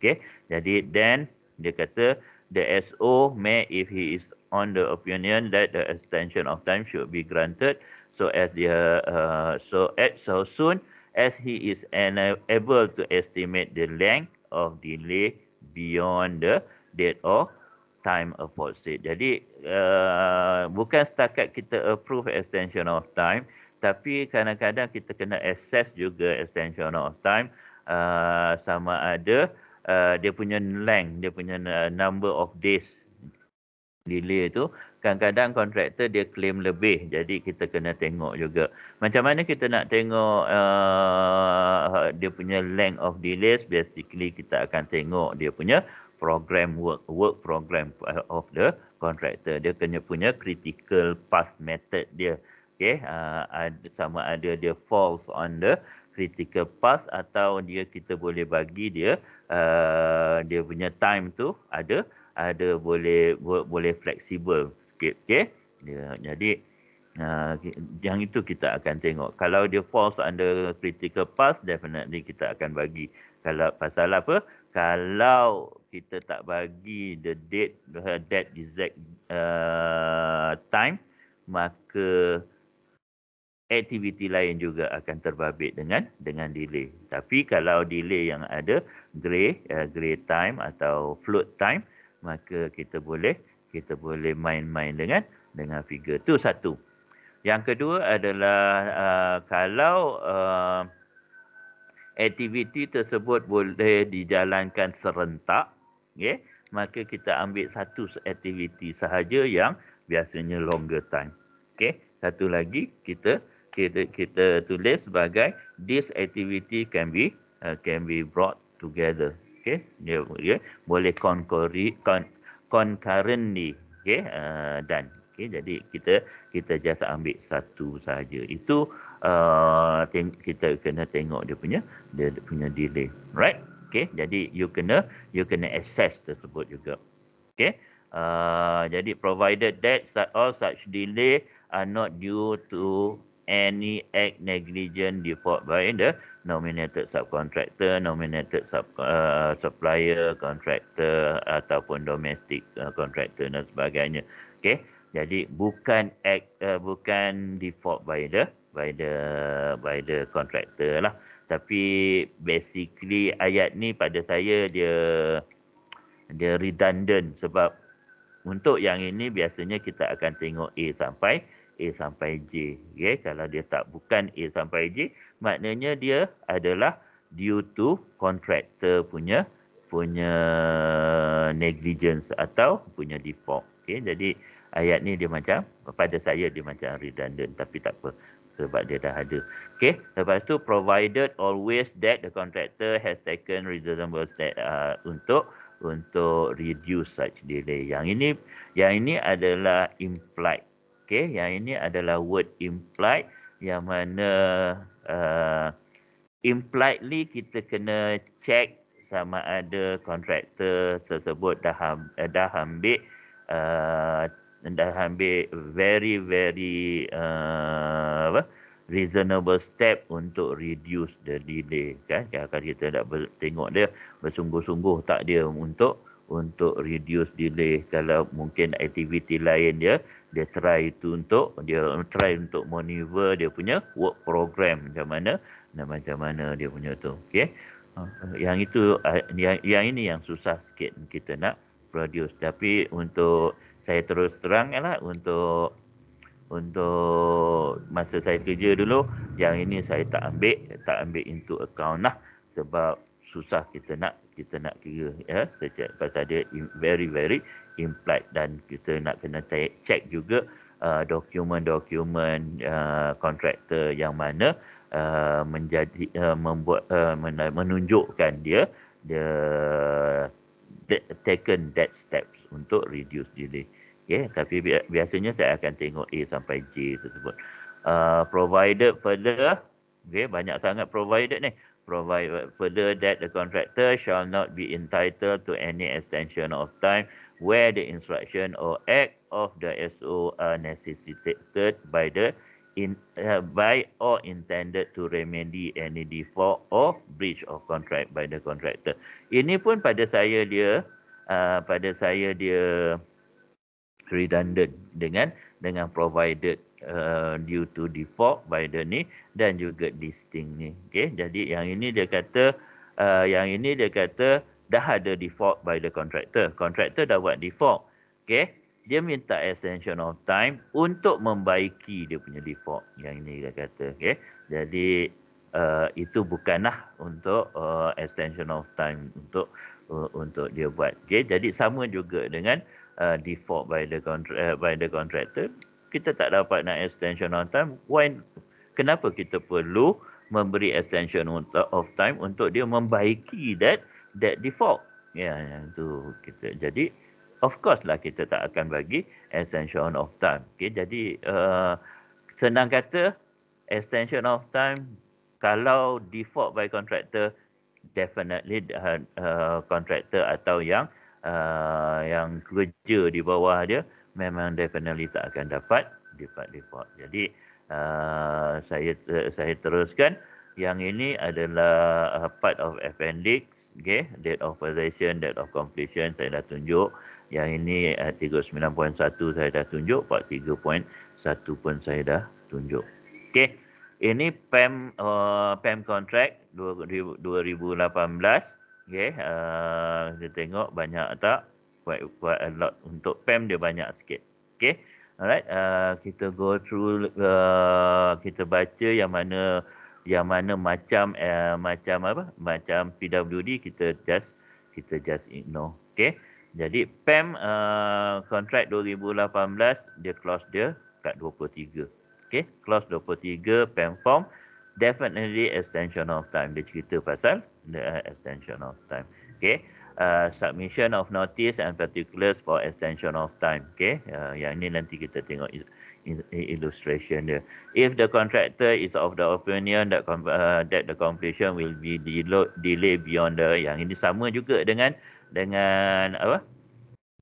S2: okey jadi then dia kata the SO may, if he is on the opinion that the extension of time should be granted, so as the uh, so at so soon as he is able to estimate the length of delay beyond the date of time aforesaid. Jadi uh, bukan setakat kita approve extension of time, tapi kadang-kadang kita kena assess juga extension of time uh, sama ada uh, dia punya length, dia punya uh, number of days delay tu kadang-kadang kontraktor dia claim lebih. Jadi kita kena tengok juga. Macam mana kita nak tengok uh, dia punya length of delays? Basically kita akan tengok dia punya program work work program of the contractor. Dia kena punya critical path method dia. Okey uh, sama ada dia falls on the critical path atau dia kita boleh bagi dia uh, dia punya time tu ada ada boleh boleh fleksibel sikit okey? Dia jadi uh, yang itu kita akan tengok. Kalau dia falls under critical path definitely kita akan bagi. Kalau pasal apa? Kalau kita tak bagi the date the that exact uh, time maka aktiviti lain juga akan terbabit dengan dengan delay. Tapi kalau delay yang ada grey uh, grey time atau float time maka kita boleh kita boleh main-main dengan dengan figure tu satu. Yang kedua adalah uh, kalau uh, aktiviti tersebut boleh dijalankan serentak, okay, maka kita ambil satu aktiviti sahaja yang biasanya longer time. Okay, satu lagi kita kita kita tulis sebagai this activity can be uh, can be brought together okay dia, dia boleh concurrently con, concurrently okay uh, dan okay jadi kita kita just ambil satu saja itu uh, teng, kita kena tengok dia punya dia punya delay. Right okay jadi you kena you kena assess tersebut juga. Okay uh, jadi provided that all such delay are not due to any act negligent default by the nominated subcontractor, nominated sub, uh, supplier, contractor ataupun domestic uh, contractor dan sebagainya. Okay, jadi bukan act, uh, bukan default by the by the by the contractor lah. Tapi basically ayat ni pada saya dia dia redundant sebab untuk yang ini biasanya kita akan tengok A sampai A sampai J. Okay? Kalau dia tak bukan A sampai J, maknanya dia adalah due to contractor punya punya negligence atau punya default. Okay? Jadi ayat ni dia macam pada saya dia macam redundant tapi tak apa sebab dia dah ada. Okay? Lepas tu provided always that the contractor has taken reasonable step uh, untuk untuk reduce such delay. Yang ini yang ini adalah implied Okey, yang ini adalah word implied yang mana uh, impliedly kita kena check sama ada kontraktor tersebut dah uh, dah ambil uh, dah ambil very very uh, apa reasonable step untuk reduce the delay kan? Kalau kita nak tengok dia bersungguh-sungguh tak dia untuk untuk reduce delay kalau mungkin aktiviti lain dia dia try itu untuk dia try untuk maneuver dia punya work program macam mana dan macam mana dia punya tu okey? Uh, yang itu uh, yang, yang ini yang susah sikit kita nak produce. Tapi untuk saya terus terang lah untuk untuk masa saya kerja dulu yang ini saya tak ambil tak ambil into account lah. Sebab susah kita nak kita nak kira ya sejak pasal dia very very implied dan kita nak kena check juga uh, dokumen-dokumen uh, kontraktor yang mana uh, menjadi uh, membuat uh, menunjukkan dia dia taken that steps untuk reduce delay. Okay, tapi biasanya saya akan tengok A sampai J tersebut. Uh, provided further, okay, banyak sangat provided ni. Provided further that the contractor shall not be entitled to any extension of time where the instruction or act of the SO are necessitated by the in uh, by or intended to remedy any default or breach of contract by the contractor. Ini pun pada saya dia uh, pada saya dia redundant dengan dengan provided uh, due to default by the ni dan juga distinct ni. Okay, jadi yang ini dia kata uh, yang ini dia kata dah ada default by the contractor. Contractor dah buat default. Okay, dia minta extension of time untuk membaiki dia punya default yang ini dia kata okey jadi uh, itu bukanlah untuk uh, extension of time untuk uh, untuk dia buat okey jadi sama juga dengan uh, default by the contract uh, by the contractor. Kita tak dapat nak extension of time. Why? Kenapa kita perlu memberi extension of time untuk dia membaiki that that default ya yang tu kita jadi of course lah kita tak akan bagi extension of time. Okay, jadi uh, senang kata extension of time kalau default by contractor definitely uh, uh, contractor atau yang uh, yang kerja di bawah dia memang definitely tak akan dapat dapat default. Jadi uh, saya uh, saya teruskan yang ini adalah uh, part of appendix okay date of possession date of completion saya dah tunjuk. Yang ini uh, 39.1 saya dah tunjuk 43.1 pun saya dah tunjuk. Okey ini PEM uh, PEM contract 2018 okey uh, kita tengok banyak tak? Quite quite a lot untuk PEM dia banyak sikit. Okey alright uh, kita go through uh, kita baca yang mana yang mana macam uh, macam apa macam PWD kita just kita just ignore okey jadi PEM uh, kontrak 2018 dia clause dia kat 23. Okay, clause 23 PEM form definitely extension of time. Dia cerita pasal the uh, extension of time. Okay, uh, submission of notice and particulars for extension of time. Okay, uh, yang ini nanti kita tengok illustration dia. If the contractor is of the opinion that uh, that the completion will be delayed beyond the yang ini sama juga dengan dengan apa?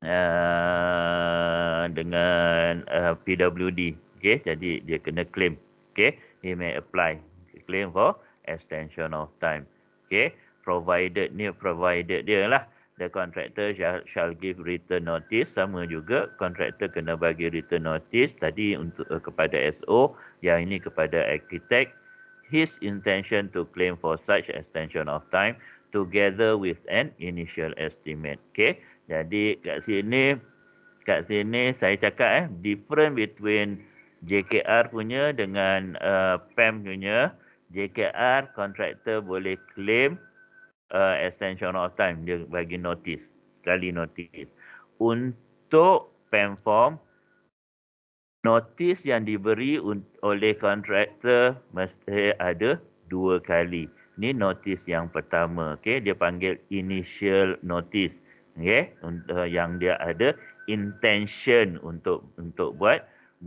S2: Uh, dengan uh, PWD okey jadi dia kena claim. Okey he may apply. Claim for extension of time. Okey provided ni provided dia lah the contractor shall, shall give written notice sama juga contractor kena bagi written notice tadi untuk uh, kepada SO yang ini kepada architect his intention to claim for such extension of time together with an initial estimate. Okay. Jadi kat sini kat sini saya cakap eh different between JKR punya dengan uh, PEM punya. JKR contractor boleh claim uh, extension of time dia bagi notice sekali notice. Untuk PEM form notice yang diberi oleh contractor mesti ada dua kali. Ini notice yang pertama, okey, dia panggil initial notice, okey, untuk yang dia ada intention untuk untuk buat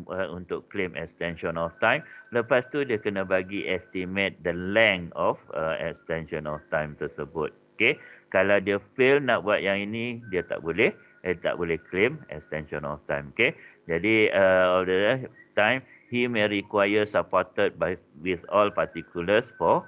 S2: uh, untuk claim extension of time. Lepas tu dia kena bagi estimate the length of uh, extension of time tersebut. Okey, kalau dia fail nak buat yang ini, dia tak boleh eh, tak boleh claim extension of time. Okey, jadi uh, all the time he may require supported by with all particulars for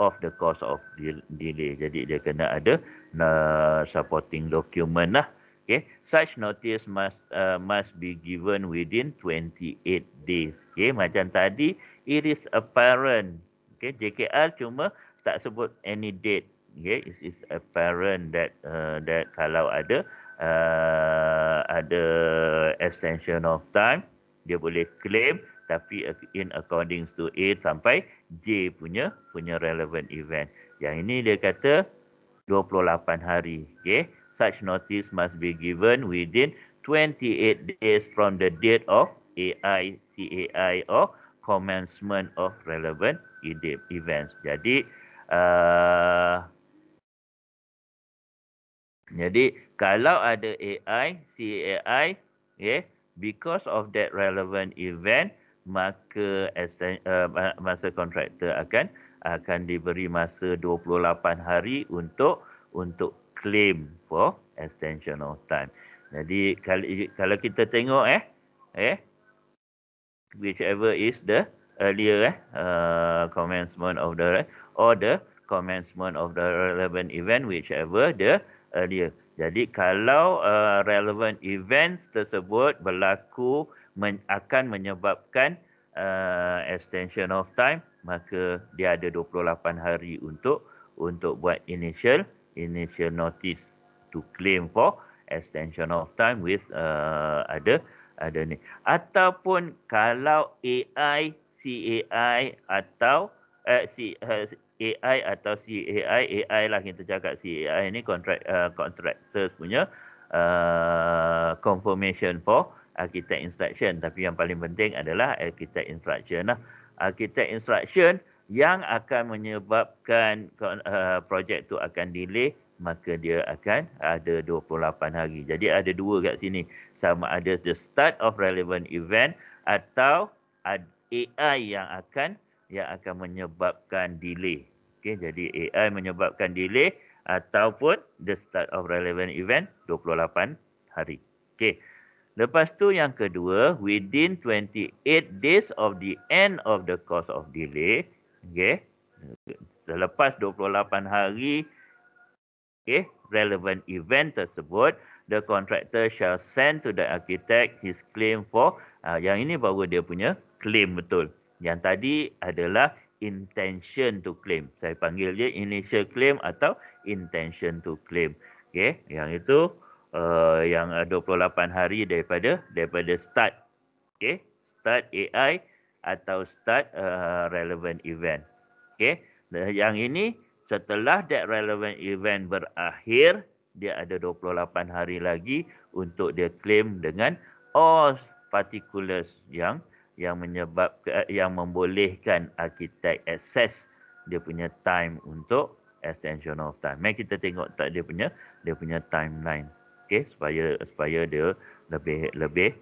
S2: of the cause of delay. Jadi dia kena ada uh, supporting document lah. Okay, such notice must uh, must be given within 28 days. Okay, macam tadi, it is apparent. Okay, JKR cuma tak sebut any date. Okay, it is apparent that uh, that kalau ada uh, ada extension of time, dia boleh claim tapi in according to A sampai J punya punya relevant event. Yang ini dia kata 28 hari. Okay. Such notice must be given within 28 days from the date of AI, CAI or commencement of relevant events. Jadi, uh, jadi kalau ada AI, CAI, okay, because of that relevant event, maka uh, masa kontraktor akan akan diberi masa 28 hari untuk untuk claim for extension of time. Jadi kalau kita tengok eh eh whichever is the earlier eh uh, commencement of the or the commencement of the relevant event whichever the earlier. Jadi kalau uh, relevant events tersebut berlaku men, akan menyebabkan uh, extension of time maka dia ada 28 hari untuk untuk buat initial initial notice to claim for extension of time with uh, ada ada ni ataupun kalau AI CAI atau uh, C, uh, AI atau CAI AI lah kita cakap CAI ni contract uh, contractors punya uh, confirmation for architect instruction. Tapi yang paling penting adalah architect instruction lah. Architect instruction yang akan menyebabkan uh, projek tu akan delay maka dia akan ada 28 hari. Jadi ada dua kat sini. Sama ada the start of relevant event atau AI yang akan yang akan menyebabkan delay. Okey, jadi AI menyebabkan delay ataupun the start of relevant event 28 hari. Okey. Lepas tu yang kedua, within 28 days of the end of the cause of delay, okay, selepas 28 hari, okay, relevant event tersebut, the contractor shall send to the architect his claim for, uh, yang ini baru dia punya claim betul. Yang tadi adalah intention to claim. Saya panggil dia initial claim atau intention to claim. Okay, yang itu uh, yang 28 hari daripada daripada start okey start AI atau start uh, relevant event. Okey yang ini setelah that relevant event berakhir dia ada 28 hari lagi untuk dia claim dengan all particulars yang yang menyebab yang membolehkan arkitek access dia punya time untuk extension of time. Mari kita tengok tak dia punya dia punya timeline. Okey supaya supaya dia lebih lebih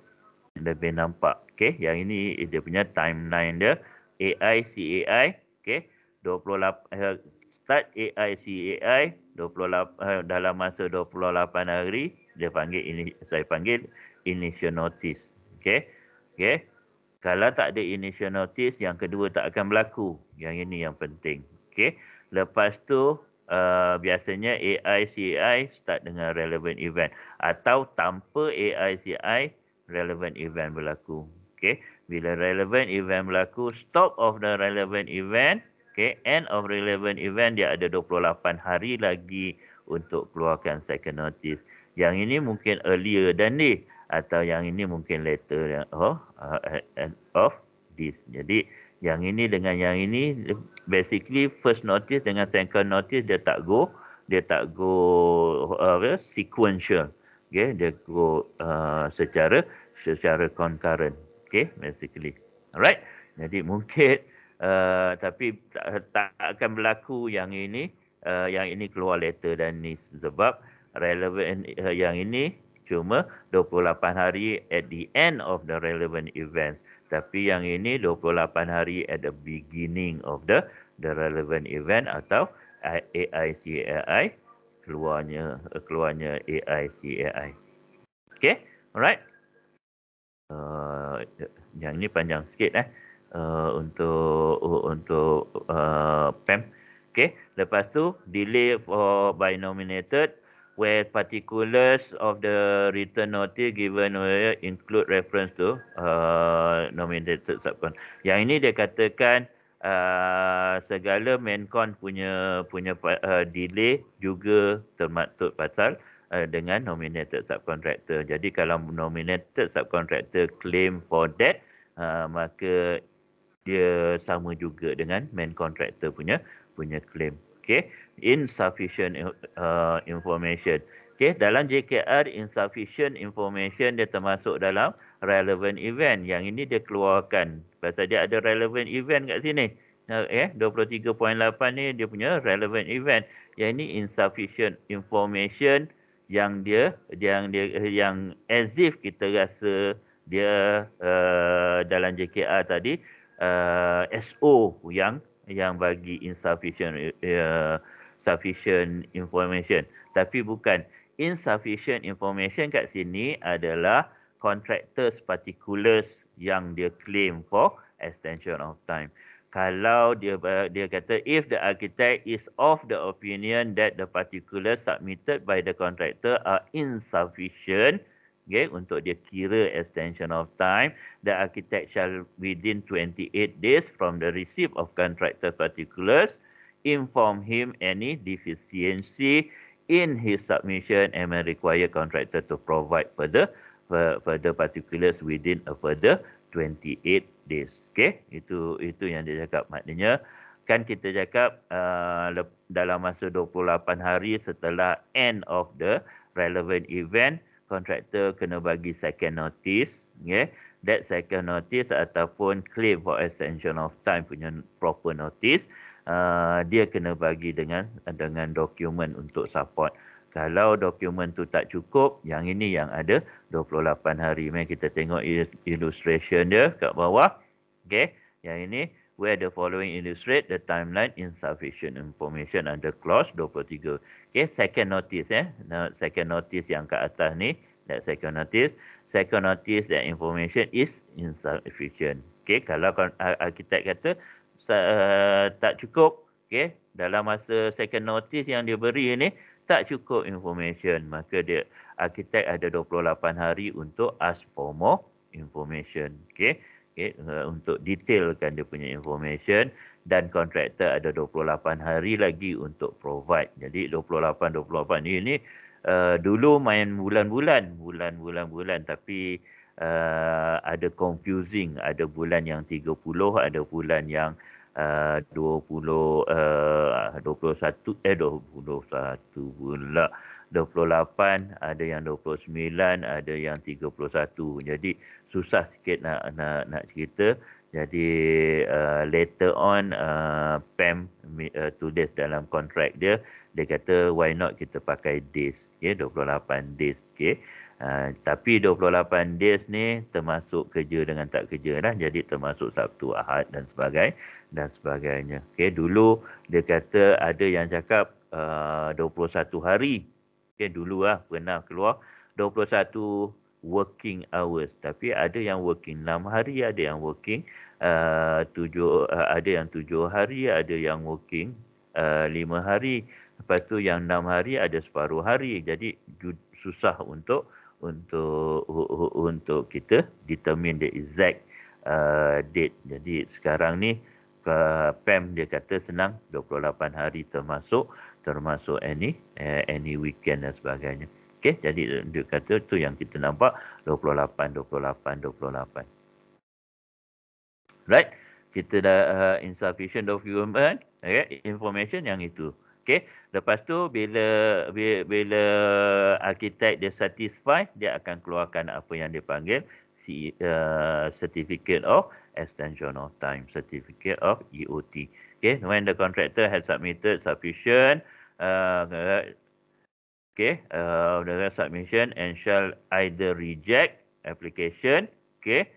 S2: lebih nampak okey yang ini dia punya timeline dia. AI CAI okey. 28 uh, start AI CAI 28 uh, dalam masa 28 hari dia panggil ini saya panggil initial notice okey. Okey. Kalau tak ada initial notice yang kedua tak akan berlaku. Yang ini yang penting okey. Lepas tu uh, biasanya AI CI start dengan relevant event. Atau tanpa AI CI relevant event berlaku. Okay, bila relevant event berlaku, stop of the relevant event, okay, end of relevant event dia ada 28 hari lagi untuk keluarkan second notice. Yang ini mungkin earlier than this atau yang ini mungkin later oh, uh, end of this. Jadi yang ini dengan yang ini basically first notice dengan second notice dia tak go dia tak go uh, sequential. Okay. Dia go uh, secara secara concurrent okay basically alright jadi mungkin uh, tapi tak, tak akan berlaku yang ini uh, yang ini keluar later dan ni sebab relevant uh, yang ini cuma 28 hari at the end of the relevant event tapi yang ini 28 hari at the beginning of the the relevant event atau AICAI keluarnya keluarnya AICAI. Okay, alright. Uh, yang ini panjang sikit eh uh, untuk uh, untuk uh, PEM. Okay. Lepas tu delay for by nominated where particulars of the written notice given include reference to uh, nominated subcon. Yang ini dia katakan uh, segala mencon punya punya uh, delay juga termaktub pasal uh, dengan nominated subcontractor. Jadi kalau nominated subcontractor claim for that uh, maka dia sama juga dengan main contractor punya punya claim. Okay, insufficient uh, information. Okay, dalam JKR insufficient information dia termasuk dalam relevant event. Yang ini dia keluarkan. Pasal dia ada relevant event kat sini. Eh, 23.8 ni dia punya relevant event. Yang ini insufficient information yang dia yang dia yang as if kita rasa dia uh, dalam JKR tadi uh, SO yang yang bagi insufficient uh, sufficient information. Tapi bukan. Insufficient information kat sini adalah contractors particulars yang dia claim for extension of time kalau dia dia kata if the architect is of the opinion that the particulars submitted by the contractor are insufficient okay, untuk dia kira extension of time, the architect shall within 28 days from the receipt of contractor particulars inform him any deficiency in his submission and may require contractor to provide further further particulars within a further 28 days. Okay, itu itu yang dia cakap. Maknanya kan kita cakap uh, dalam masa 28 hari setelah end of the relevant event, contractor kena bagi second notice okay that second notice ataupun claim for extension of time punya proper notice uh, dia kena bagi dengan dengan dokumen untuk support. Kalau dokumen tu tak cukup yang ini yang ada 28 hari. Mari kita tengok illustration dia kat bawah okay yang ini where the following illustrate the timeline insufficient information under clause 23. Okay, second notice eh. Second notice yang kat atas ni, that second notice. Second notice that information is insufficient. Okay, kalau arkitek kata uh, tak cukup, okay, dalam masa second notice yang dia beri ni, tak cukup information, maka dia arkitek ada 28 hari untuk ask for more information. Okay okay, uh, untuk detailkan dia punya information dan kontraktor ada 28 hari lagi untuk provide. Jadi 28 28 ni ni uh, dulu main bulan-bulan, bulan-bulan-bulan tapi uh, ada confusing, ada bulan yang 30, ada bulan yang uh, 20 uh, 21 eh 21 pula. 28, ada yang 29, ada yang 31. Jadi susah sikit nak nak nak cerita. Jadi uh, later on uh, PEM uh, tulis dalam kontrak dia dia kata why not kita pakai days okay, 28 days okey. Uh, tapi 28 days ni termasuk kerja dengan tak kerja lah. Jadi termasuk Sabtu, Ahad dan sebagainya dan sebagainya. Okey, dulu dia kata ada yang cakap uh, 21 hari. Okey, dulu lah pernah keluar 21 working hours. Tapi ada yang working 6 hari ada yang working uh, 7 uh, ada yang 7 hari ada yang working uh, 5 hari. Lepas tu yang 6 hari ada separuh hari. Jadi susah untuk untuk untuk kita determine the exact uh, date. Jadi sekarang ni uh, PEM dia kata senang 28 hari termasuk termasuk any uh, any weekend dan sebagainya Okey, jadi dia kata tu yang kita nampak 28 28 28. Right? Kita dah uh, insufficient document, okay, information yang itu. Okey, lepas tu bila bila, bila arkitek dia satisfy, dia akan keluarkan apa yang dipanggil C, uh, certificate of extension of time, certificate of EOT. Okay, when the contractor has submitted sufficient uh, okay, uh, the submission and shall either reject application, okay,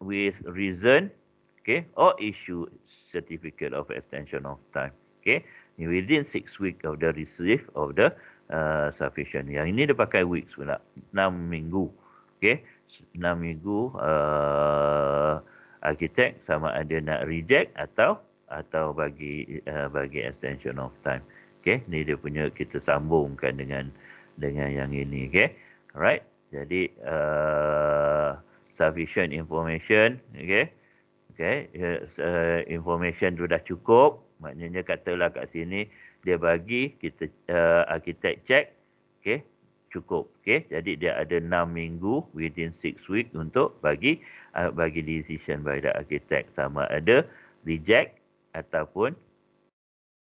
S2: with reason, okay, or issue certificate of extension of time, okay, within six weeks of the receipt of the uh, sufficient. Yang ini dia pakai weeks pula, enam minggu, okay. enam minggu uh, arkitek sama ada nak reject atau atau bagi uh, bagi extension of time. Okay, ni dia punya kita sambungkan dengan dengan yang ini. Okay, alright. Jadi uh, sufficient information. Okay, okay. Uh, information sudah cukup. Maknanya katalah kat sini dia bagi kita uh, arkitek check. Okay, cukup. Okay, jadi dia ada 6 minggu within 6 week untuk bagi uh, bagi decision by the architect sama ada reject ataupun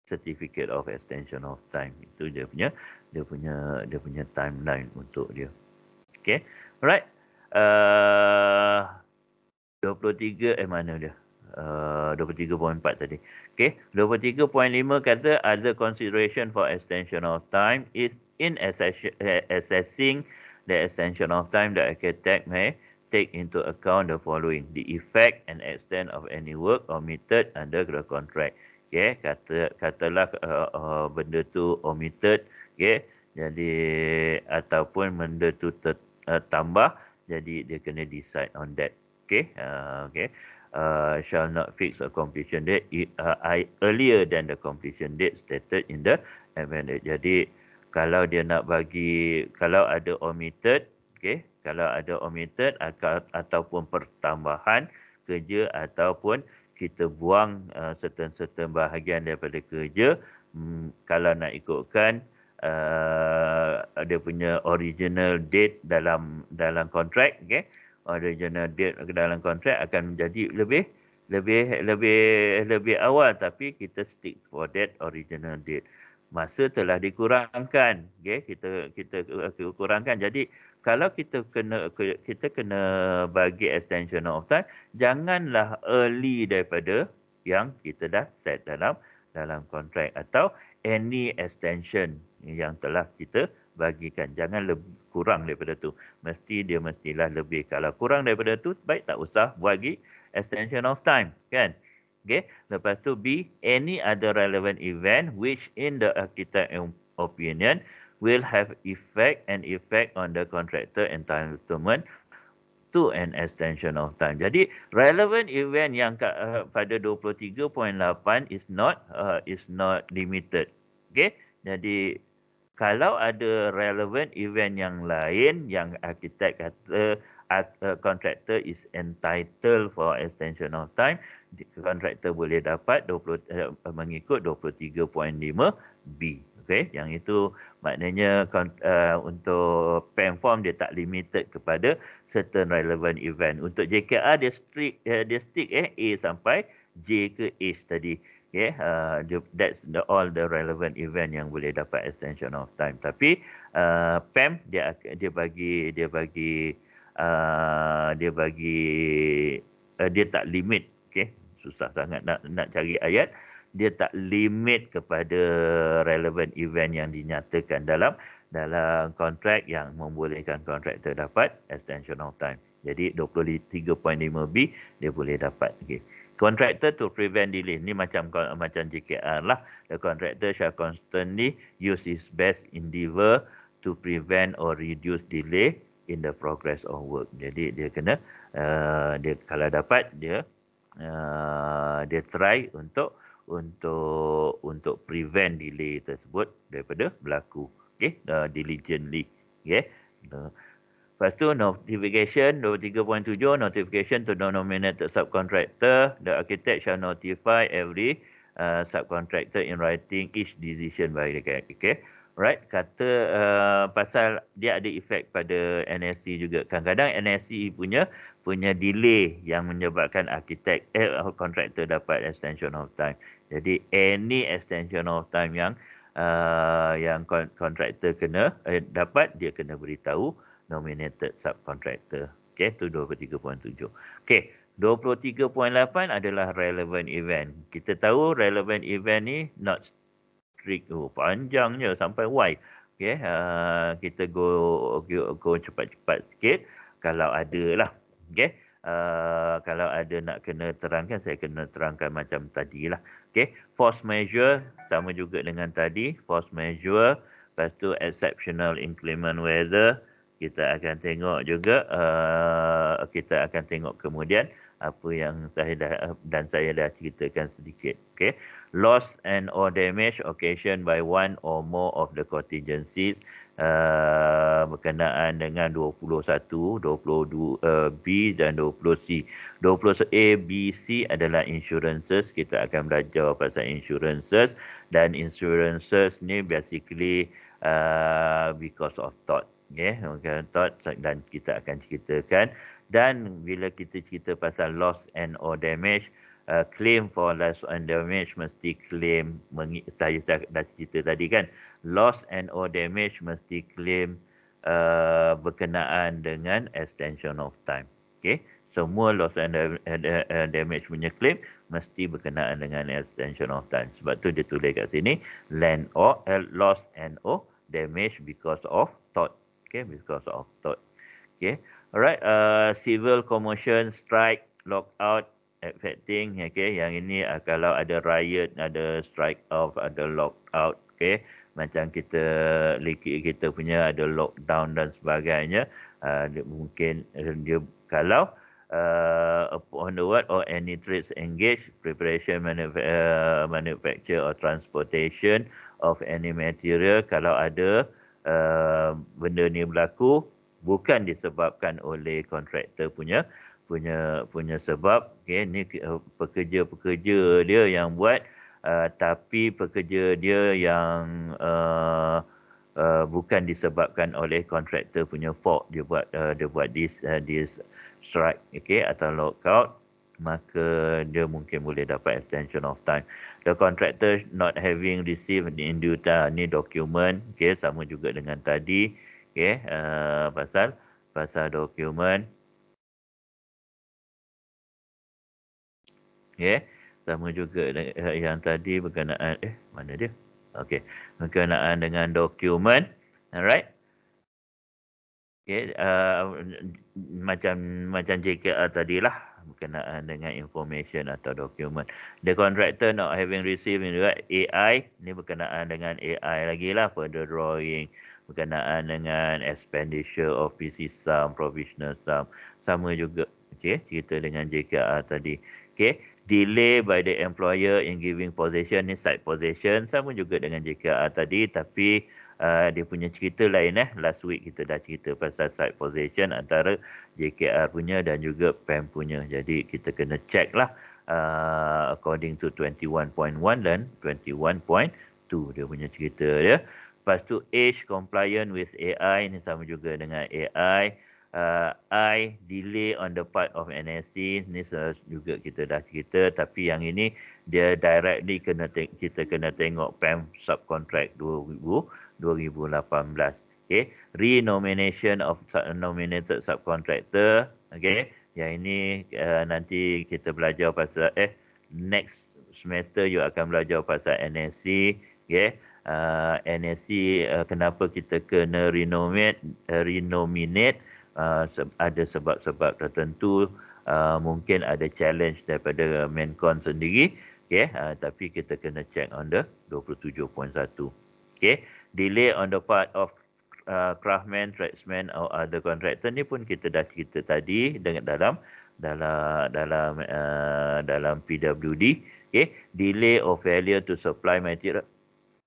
S2: certificate of extension of time. Itu dia punya dia punya dia punya timeline untuk dia. Okey alright. Uh, 23 eh mana dia? Uh, 23.4 tadi. Okey 23.5 kata other consideration for extension of time is in assessing the extension of time the architect may take into account the following. The effect and extent of any work omitted under the contract. Okay kata katalah uh, uh, benda tu omitted. Okay jadi ataupun benda tu ter, uh, tambah jadi dia kena decide on that. Okay uh, okay. Uh, shall not fix a completion date uh, I, earlier than the completion date stated in the amendment. Jadi kalau dia nak bagi kalau ada omitted okay kalau ada omitted ataupun pertambahan kerja ataupun kita buang uh, certain-certain bahagian daripada kerja um, kalau nak ikutkan uh, dia punya original date dalam dalam kontrak okay? original date dalam kontrak akan menjadi lebih lebih lebih lebih awal tapi kita stick for that original date masa telah dikurangkan okay? kita kita kurangkan jadi kalau kita kena kita kena bagi extension of time janganlah early daripada yang kita dah set dalam dalam kontrak atau any extension yang telah kita bagikan. Jangan lebih kurang daripada tu. Mesti dia mestilah lebih. Kalau kurang daripada tu baik tak usah bagi extension of time kan? Okey lepas tu b any other relevant event which in the architect opinion will have effect and effect on the contractor entitlement to an extension of time. Jadi relevant event yang uh, pada 23.8 is not uh, is not limited. Okay. Jadi kalau ada relevant event yang lain yang arkitek kata uh, contractor is entitled for extension of time, contractor boleh dapat 20 uh, mengikut 23.5B. Okay, yang itu maknanya uh, untuk PEM form dia tak limited kepada certain relevant event. Untuk JKR dia strict uh, dia stick eh A sampai J ke H tadi. Okay, uh, that's the all the relevant event yang boleh dapat extension of time. Tapi uh, PEM dia dia bagi dia bagi uh, dia bagi uh, dia tak limit. Okay, susah sangat nak nak cari ayat dia tak limit kepada relevant event yang dinyatakan dalam dalam kontrak yang membolehkan kontraktor dapat extension of time. Jadi 23.5B dia boleh dapat. Okay. Contractor to prevent delay. Ni macam macam JKR lah. The contractor shall constantly use his best endeavor to prevent or reduce delay in the progress of work. Jadi dia kena uh, dia kalau dapat dia uh, dia try untuk untuk untuk prevent delay tersebut daripada berlaku. Okey uh, diligently. Okey uh, lepas tu notification 23.7 notification to the nominated subcontractor. The architect shall notify every uh, subcontractor in writing each decision by the okey right kata uh, pasal dia ada efek pada NSC juga. Kadang-kadang NSC punya punya delay yang menyebabkan arkitek eh kontraktor dapat extension of time jadi any extension of time yang uh, yang kontraktor kena eh, dapat dia kena beritahu nominated subcontractor. Okey, tu 23.7. Okey, 23.8 adalah relevant event. Kita tahu relevant event ni not strict oh, panjangnya sampai Y. Okey, uh, kita go go, go cepat-cepat sikit kalau ada lah. Okey. Uh, kalau ada nak kena terangkan saya kena terangkan macam tadi lah. Okay, force measure sama juga dengan tadi. Force measure, lepas tu exceptional inclement weather, kita akan tengok juga uh, kita akan tengok kemudian apa yang saya dah dan saya dah ceritakan sedikit okey loss and or damage occasioned by one or more of the contingencies uh, berkenaan dengan 21 22 uh, dan 20 C. 20 A B C adalah insurances. Kita akan belajar pasal insurances. Dan insurances ni basically uh, because of thought okay? Okay thought dan kita akan ceritakan. Dan bila kita cerita pasal loss and or damage uh, claim for loss and damage mesti claim saya dah cerita tadi kan loss and or damage mesti claim uh, berkenaan dengan extension of time. Okey semua loss and damage punya claim mesti berkenaan dengan extension of time. Sebab tu dia tulis kat sini land or uh, loss and or damage because of thought. Okay? Because of thought. Okay? Alright, uh, civil commotion, strike, lockout, affecting, okay. Yang ini uh, kalau ada riot, ada strike off, ada lockout, okay. Macam kita kita punya ada lockdown dan sebagainya. Uh, mungkin uh, dia kalau uh, upon the word or any trades engaged, preparation, manuf- uh, manufacture or transportation of any material. Kalau ada uh, benda ni berlaku, bukan disebabkan oleh kontraktor punya punya punya sebab okey ni uh, pekerja-pekerja dia yang buat uh, tapi pekerja dia yang uh, uh, bukan disebabkan oleh kontraktor punya fault dia buat uh, dia buat this uh, this strike okey atau lockout maka dia mungkin boleh dapat extension of time. The contractor not having received in due time ni dokumen okey sama juga dengan tadi okey uh, pasal pasal dokumen okey sama juga yang tadi berkenaan eh mana dia okey berkenaan dengan dokumen alright okey uh, macam macam JKR tadilah berkenaan dengan information atau dokumen. The contractor not having received in AI, ni berkenaan dengan AI lagi lah, further drawing, berkenaan dengan expenditure of PC sum, provisional sum. Sama juga okay, cerita dengan JKR tadi. Okay. Delay by the employer in giving possession ni side possession. Sama juga dengan JKR tadi tapi uh, dia punya cerita lain eh. Last week kita dah cerita pasal side possession antara JKR punya dan juga PEM punya. Jadi kita kena check lah uh, according to 21.1 dan 21.2 dia punya cerita dia Lepas tu age compliant with AI ni sama juga dengan AI. Uh, I delay on the part of NSC ni juga kita dah cerita tapi yang ini dia directly kena te- kita kena tengok PEM subcontract 2000 2018 okay? Renomination of nominated subcontractor. Okay? Yang ini uh, nanti kita belajar pasal eh next semester you akan belajar pasal NSC okay? Uh, NSC uh, kenapa kita kena renominate uh, renominate uh, ada sebab-sebab tertentu uh, mungkin ada challenge daripada Mencon sendiri okey uh, tapi kita kena check on the 27.1 okey delay on the part of uh, craftsman tradesman or other contractor ni pun kita dah cerita tadi dengan dalam dalam dalam uh, dalam PWD okey delay or failure to supply material.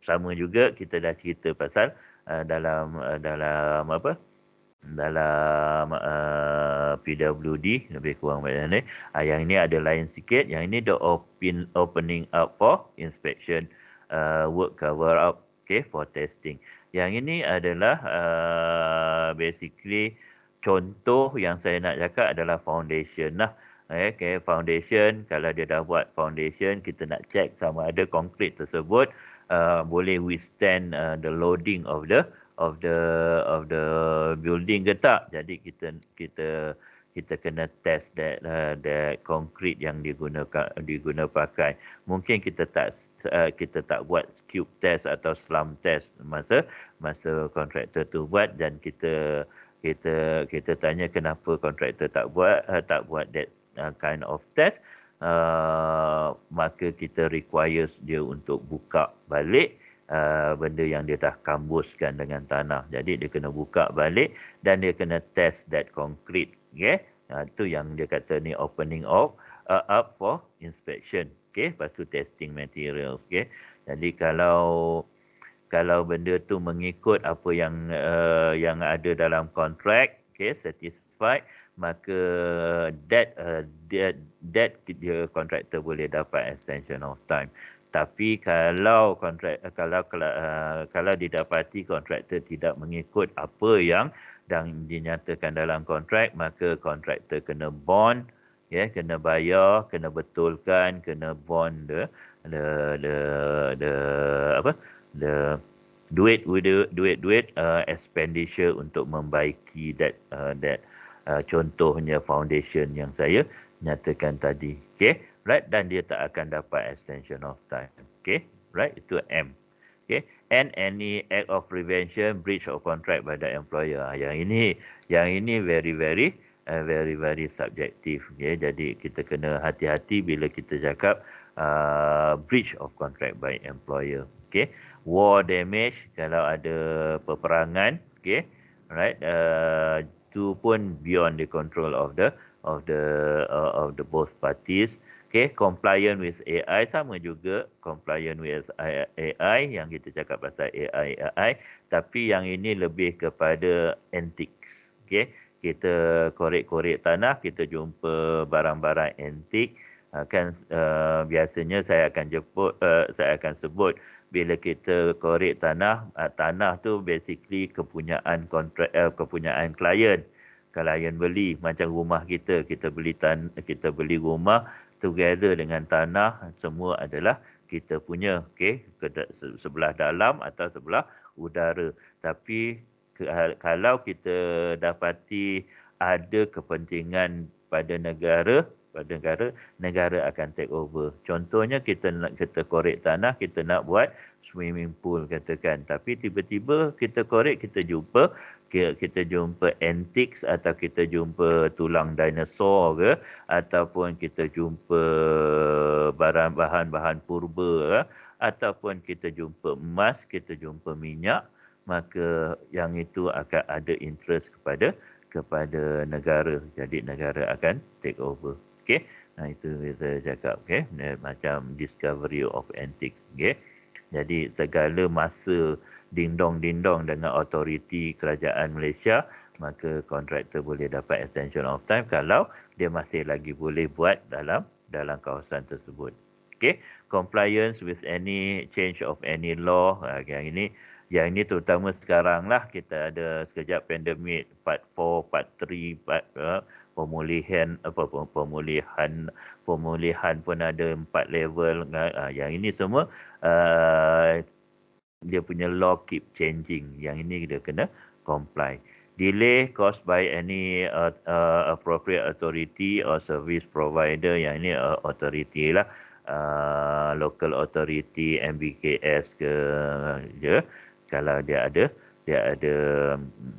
S2: Sama juga kita dah cerita pasal uh, dalam uh, dalam apa dalam uh, PWD lebih kurang macam ni uh, yang ini ada lain sikit. Yang ini the open opening up for inspection uh, work cover up okay for testing. Yang ini adalah uh, basically contoh yang saya nak cakap adalah foundation lah. Okay, foundation kalau dia dah buat foundation kita nak check sama ada konkret tersebut uh, boleh withstand uh, the loading of the of the of the building ke tak. Jadi kita kita kita kena test that uh, that concrete yang digunakan diguna pakai mungkin kita tak uh, kita tak buat cube test atau slump test masa masa kontraktor tu buat. Dan kita kita kita tanya kenapa kontraktor tak buat uh, tak buat that uh, kind of test. Uh, maka kita requires dia untuk buka balik uh, benda yang dia dah kambuskan dengan tanah. Jadi dia kena buka balik dan dia kena test that concrete. Okay? Uh, itu yang dia kata ni opening of uh, up for inspection. Okay? Lepas tu testing material. Okay? Jadi kalau kalau benda tu mengikut apa yang uh, yang ada dalam kontrak, okay, satisfied, maka that uh, that that dia kontraktor boleh dapat extension of time. Tapi kalau kontrak uh, kalau uh, kalau didapati kontraktor tidak mengikut apa yang dan dinyatakan dalam kontrak, maka kontraktor kena bond, ya, yeah, kena bayar, kena betulkan, kena bond the the the, the apa? the duit duit duit uh, expenditure untuk membaiki that uh, that uh, contohnya foundation yang saya nyatakan tadi okay right dan dia tak akan dapat extension of time. Okay? Right? Itu M. Okay? And any act of prevention breach of contract by the employer. Ah, yang ini yang ini very very uh, very very subjective. Okay? Jadi kita kena hati-hati bila kita cakap uh, breach of contract by employer. Okay? War damage kalau ada peperangan. Okay? Right? Uh, itu pun beyond the control of the of the uh, of the both parties okay compliant with AI sama juga. Compliant with AI yang kita cakap pasal AI AI tapi yang ini lebih kepada antiques okay kita korek-korek tanah kita jumpa barang-barang antik. Akan uh, biasanya saya akan jemput uh, saya akan sebut bila kita korek tanah uh, tanah tu basically kepunyaan kontrak uh, kepunyaan klien klien beli macam rumah kita. Kita beli tan kita beli rumah together dengan tanah semua adalah kita punya okey sebelah dalam atau sebelah udara. Tapi kalau kita dapati ada kepentingan pada negara pada negara negara akan take over. Contohnya kita nak kita korek tanah kita nak buat swimming pool katakan. Tapi tiba-tiba kita korek kita jumpa kita jumpa antiques atau kita jumpa tulang dinosaur ke ataupun kita jumpa barang bahan-bahan purba ke, ataupun kita jumpa emas kita jumpa minyak maka yang itu akan ada interest kepada kepada negara. Jadi negara akan take over. Okey? Nah itu kita cakap okey? Macam discovery of antique okey jadi segala masa dindong-dindong dengan autoriti kerajaan Malaysia maka kontraktor boleh dapat extension of time kalau dia masih lagi boleh buat dalam dalam kawasan tersebut. Okey compliance with any change of any law uh, yang ini yang ini terutama sekarang lah. Kita ada sekejap pandemik part 4 part 3 part uh, pemulihan apa pemulihan pemulihan pun ada empat level uh, yang ini semua uh, dia punya law keep changing. Yang ini dia kena comply. Delay caused by any uh, appropriate authority or service provider. Yang ini uh, authority lah. Uh, local authority MBKS ke je. Kalau dia ada dia ada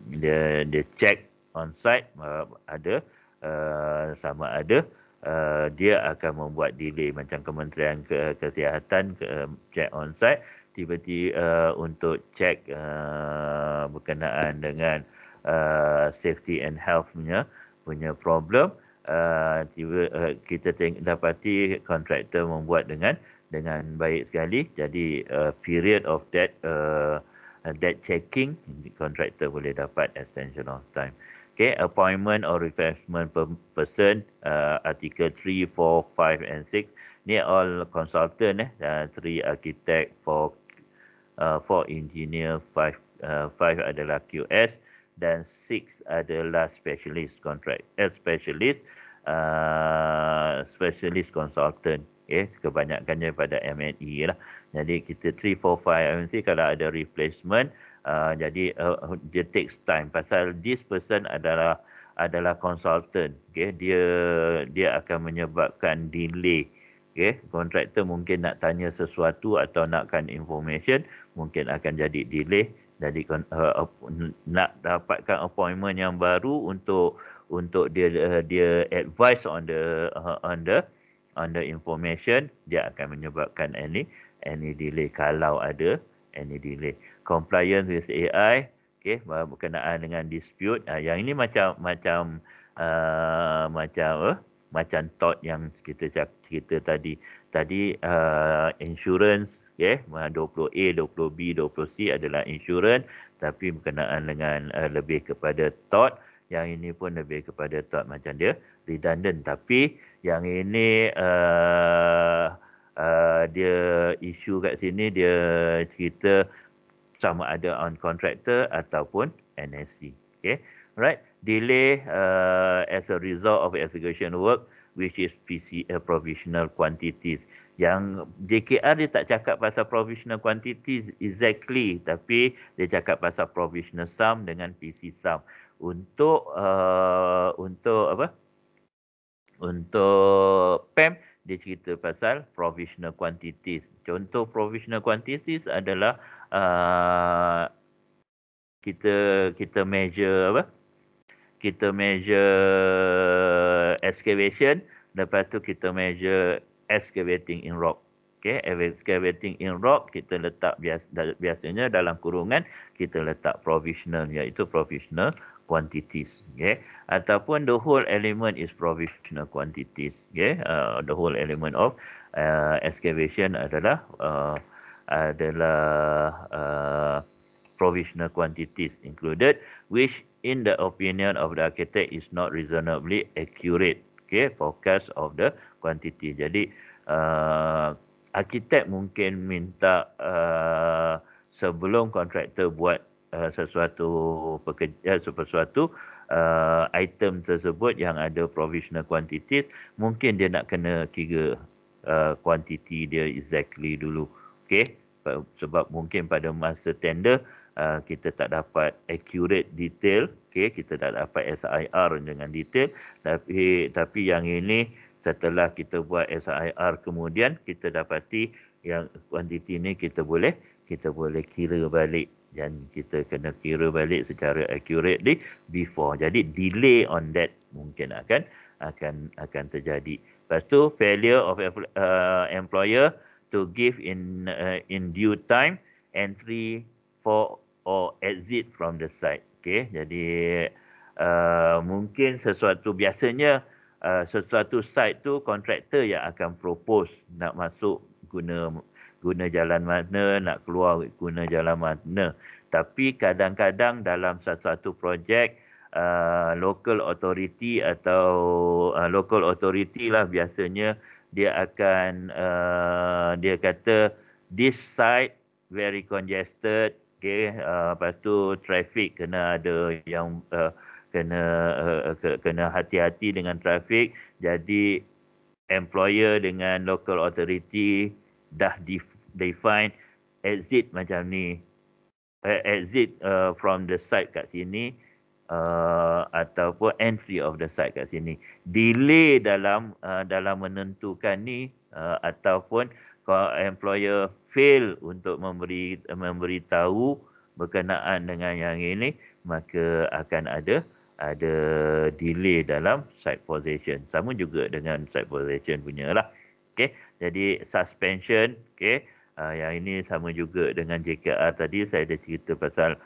S2: dia dia check on site uh, ada Uh, sama ada uh, dia akan membuat delay macam Kementerian Kesihatan ke, check on site. Tiba-tiba uh, untuk check uh, berkenaan dengan uh, safety and health punya punya problem uh, tiba uh, kita teng- dapati kontraktor membuat dengan dengan baik sekali. Jadi uh, period of that uh, that checking kontraktor boleh dapat extension of time Okay, appointment or per person, uh, article 3, 4, 5 and 6. Ni all consultant eh. Uh, 3 architect, 4, uh, 4 engineer, 5, uh, 5 adalah QS dan 6 adalah specialist contract. Eh, specialist, uh, specialist consultant. Okay, kebanyakannya pada MNE lah. Jadi kita 3, 4, 5 MNC kalau ada replacement, Uh, jadi uh, dia takes time pasal this person adalah adalah consultant okay? dia dia akan menyebabkan delay okay? kontraktor mungkin nak tanya sesuatu atau nakkan information mungkin akan jadi delay jadi uh, nak dapatkan appointment yang baru untuk untuk dia uh, dia advice on the uh, on the on the information dia akan menyebabkan any any delay kalau ada any delay. Compliance with AI, okay, berkenaan dengan dispute. Uh, yang ini macam macam uh, macam uh, macam thought yang kita cerita tadi. Tadi uh, insurance, okay, 20A, 20B, 20C adalah insurance tapi berkenaan dengan uh, lebih kepada thought. Yang ini pun lebih kepada thought macam dia redundant. Tapi yang ini uh, uh, dia isu kat sini dia cerita sama ada on contractor ataupun NSC. Okay. Right. Delay uh, as a result of execution work which is PCA provisional quantities. Yang JKR dia tak cakap pasal provisional quantities exactly tapi dia cakap pasal provisional sum dengan PC sum. Untuk uh, untuk apa? Untuk PEM dia cerita pasal provisional quantities. Contoh provisional quantities adalah uh, kita kita measure apa? Kita measure excavation, lepas tu kita measure excavating in rock. Okay, excavating in rock kita letak bias, biasanya dalam kurungan kita letak provisional iaitu provisional quantities okay ataupun the whole element is provisional quantities okay uh, the whole element of uh, excavation adalah uh, adalah uh, provisional quantities included which in the opinion of the architect is not reasonably accurate okay forecast of the quantity. Jadi uh, architect mungkin minta uh, sebelum kontraktor buat Uh, sesuatu pekerja sesuatu uh, item tersebut yang ada provisional quantities mungkin dia nak kena kira uh, quantity dia exactly dulu okey sebab mungkin pada masa tender uh, kita tak dapat accurate detail okey kita tak dapat SIR dengan detail tapi tapi yang ini setelah kita buat SIR kemudian kita dapati yang kuantiti ini kita boleh kita boleh kira balik dan kita kena kira balik secara accurately before. Jadi delay on that mungkin akan akan akan terjadi. Lepas tu failure of uh, employer to give in uh, in due time entry for or exit from the site. Okay, jadi uh, mungkin sesuatu biasanya uh, sesuatu site tu kontraktor yang akan propose nak masuk guna guna jalan mana, nak keluar guna jalan mana. Tapi kadang-kadang dalam satu-satu projek, uh, local authority atau uh, local authority lah biasanya dia akan, uh, dia kata this site very congested, okay, uh, lepas tu traffic kena ada yang uh, kena uh, kena hati-hati dengan traffic. Jadi employer dengan local authority dah define exit macam ni. Uh, exit uh, from the site kat sini uh, ataupun entry of the site kat sini. Delay dalam uh, dalam menentukan ni uh, ataupun employer fail untuk memberi memberitahu berkenaan dengan yang ini maka akan ada ada delay dalam site possession. Sama juga dengan site possession punya lah. Okey jadi suspension okey Uh, yang ini sama juga dengan JKR tadi. Saya ada cerita pasal uh,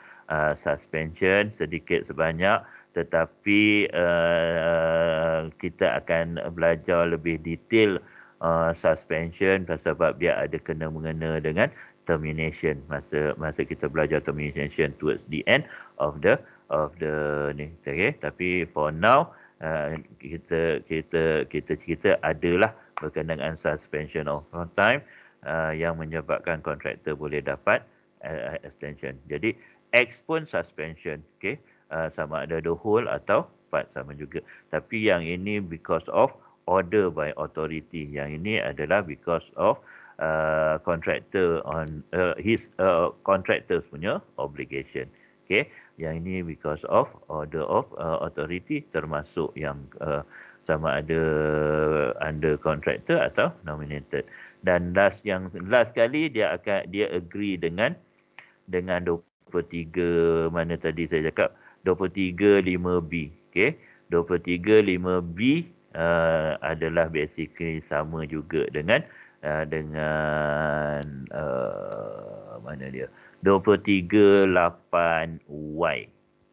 S2: suspension sedikit sebanyak tetapi uh, kita akan belajar lebih detail uh, suspension sebab dia ada kena mengena dengan termination masa masa kita belajar termination towards the end of the of the ni okay tapi for now uh, kita kita kita cerita adalah berkenaan dengan suspension of time uh, yang menyebabkan kontraktor boleh dapat uh, extension. Jadi X pun suspension, okay? Uh, sama ada the whole atau part sama juga. Tapi yang ini because of order by authority. Yang ini adalah because of uh, contractor on uh, his uh, contractors punya obligation. Okay? Yang ini because of order of uh, authority termasuk yang uh, sama ada under contractor atau nominated dan last yang last kali dia akan dia agree dengan dengan 23 mana tadi saya cakap? 23 5B okey? 23 5B uh, adalah basically sama juga dengan uh, dengan uh, mana dia? 238Y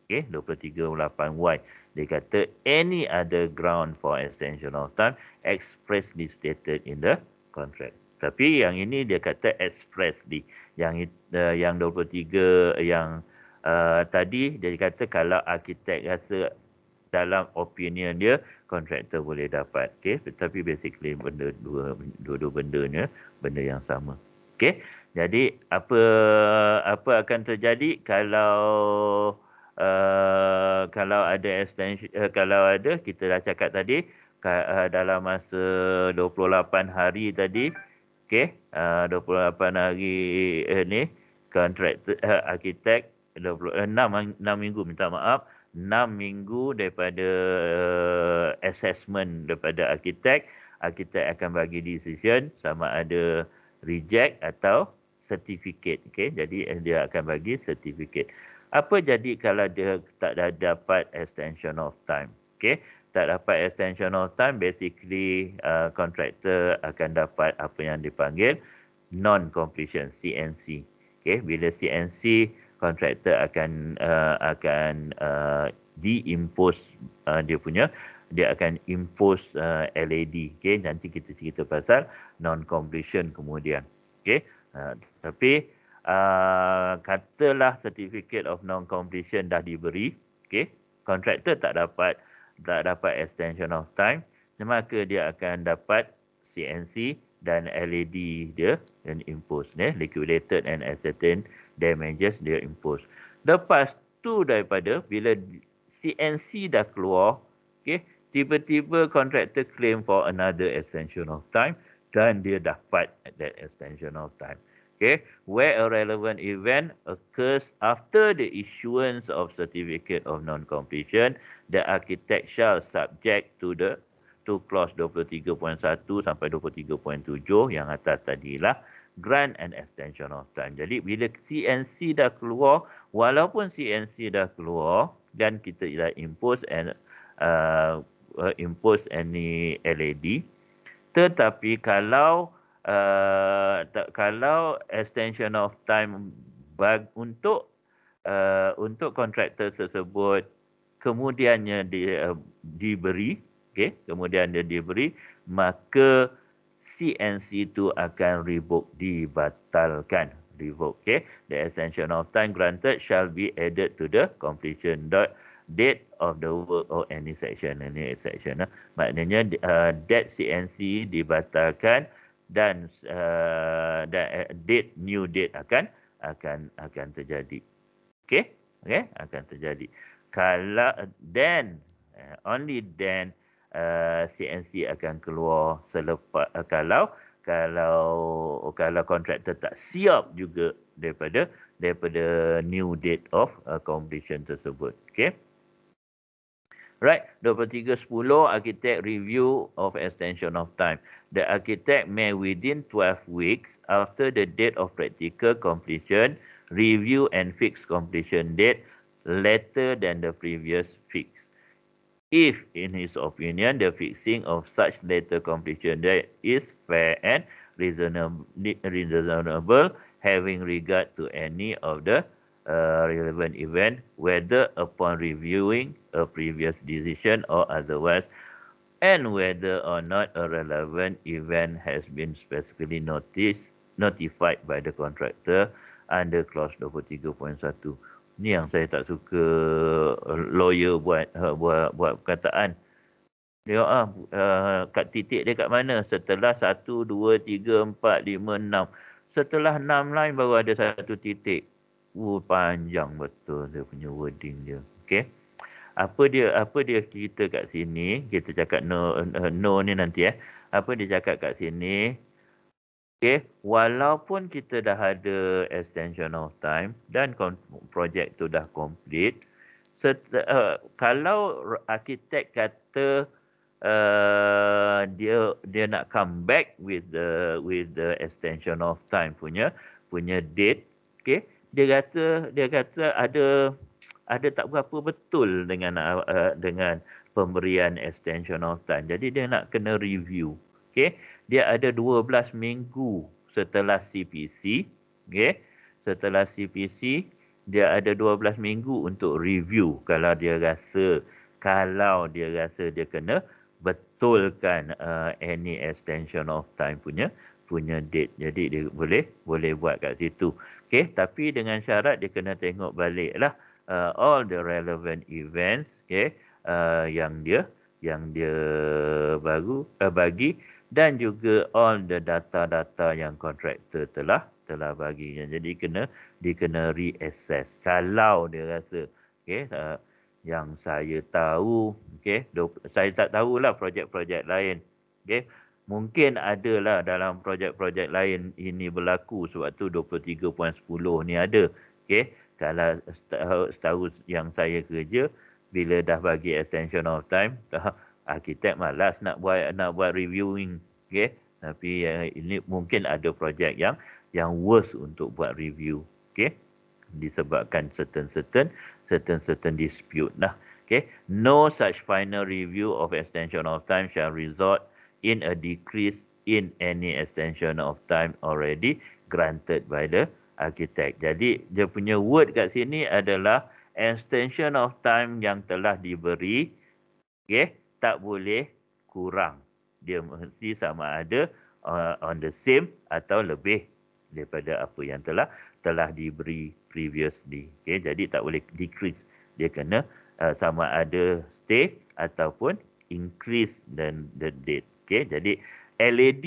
S2: okey? 238Y dia kata any other ground for extension of time expressly stated in the contract. Tapi yang ini dia kata expressly yang uh, yang 23 yang uh, tadi dia kata kalau arkitek rasa dalam opinion dia kontraktor boleh dapat. Okey tetapi basically benda dua dua-dua benda ni benda yang sama. Okey jadi apa apa akan terjadi kalau uh, kalau ada extension uh, kalau ada kita dah cakap tadi uh, dalam masa 28 hari tadi okey uh, 28 hari uh, ni kontraktor uh, arkitek 26 6 minggu minta maaf 6 minggu daripada uh, assessment daripada arkitek arkitek akan bagi decision sama ada reject atau certificate okey jadi eh, dia akan bagi certificate. Apa jadi kalau dia tak dah dapat extension of time okey tak dapat extension of time basically uh, contractor akan dapat apa yang dipanggil non completion CNC okey bila CNC kontraktor akan uh, akan uh, diimpose uh, dia punya dia akan impose uh, LED okey nanti kita cerita pasal non completion kemudian. Okey uh, tapi uh, katalah certificate of non completion dah diberi okey kontraktor tak dapat dapat extension of time maka dia akan dapat CNC dan LED dia dan impose ni liquidated and ascertained damages dia impose. Lepas tu daripada bila CNC dah keluar, okay, tiba-tiba contractor claim for another extension of time dan dia dapat that extension of time. Okay, where a relevant event occurs after the issuance of certificate of non-completion, the architect shall subject to the to clause 23.1 sampai 23.7 yang atas tadilah grant and extension of time. Jadi bila CNC dah keluar, walaupun CNC dah keluar dan kita dah impose and uh, uh, impose any LED, tetapi kalau uh, kalau extension of time bag untuk uh, untuk kontraktor tersebut kemudiannya di, uh, diberi, okay, kemudian dia diberi, maka CNC itu akan revoke dibatalkan revoke okay the extension of time granted shall be added to the completion dot date of the work or any section any section uh. maknanya uh, date CNC dibatalkan dan uh, uh, date new date akan akan akan terjadi okay okay akan terjadi kalau then uh, only then CNC uh, akan keluar selepas uh, kalau kalau kalau kontraktor tak siap juga daripada daripada new date of uh, completion tersebut. Okay. Right, 23.10 architect review of extension of time. The architect may within 12 weeks after the date of practical completion review and fix completion date later than the previous fix if, in his opinion, the fixing of such later completion date is fair and reasonable, reasonable having regard to any of the uh, relevant event, whether upon reviewing a previous decision or otherwise, and whether or not a relevant event has been specifically noticed, notified by the contractor under clause 23.1. ni yang saya tak suka uh, lawyer buat uh, buat buat perkataan. Dia ah uh, kat titik dia kat mana? Setelah 1 2 3 4 5 6 setelah 6 line baru ada satu titik uh panjang betul dia punya wording dia. Okey? Apa dia apa dia cerita kat sini? Kita cakap no no ni nanti eh. Apa dia cakap kat sini? Okay, walaupun kita dah ada extension of time dan projek tu dah complete, set, uh, kalau arkitek kata uh, dia dia nak come back with the with the extension of time punya punya date, okay, dia kata dia kata ada ada tak berapa betul dengan uh, dengan pemberian extension of time. Jadi dia nak kena review, okay dia ada 12 minggu setelah CPC okay setelah CPC dia ada 12 minggu untuk review kalau dia rasa kalau dia rasa dia kena betulkan uh, any extension of time punya punya date. Jadi dia boleh boleh buat kat situ. Okey, tapi dengan syarat dia kena tengok baliklah uh, all the relevant events, okey, uh, yang dia yang dia baru uh, bagi dan juga all the data-data yang kontraktor telah telah bagi. Jadi kena dia kena reassess. Kalau dia rasa okey uh, yang saya tahu okey saya tak tahulah projek-projek lain. Okey mungkin adalah dalam projek-projek lain ini berlaku sebab tu 23.10 ni ada. Okey? Kalau setahu yang saya kerja bila dah bagi extension of time arkitek malas nak buat nak buat reviewing. Okey? Tapi uh, ini mungkin ada projek yang yang worse untuk buat review. Okey? Disebabkan certain certain certain certain dispute lah. Okey? No such final review of extension of time shall result in a decrease in any extension of time already granted by the architect jadi dia punya word kat sini adalah extension of time yang telah diberi okey tak boleh kurang. Dia mesti sama ada uh, on the same atau lebih daripada apa yang telah telah diberi previously. Okay, jadi tak boleh decrease. Dia kena uh, sama ada stay ataupun increase dan the date. Okay, jadi LED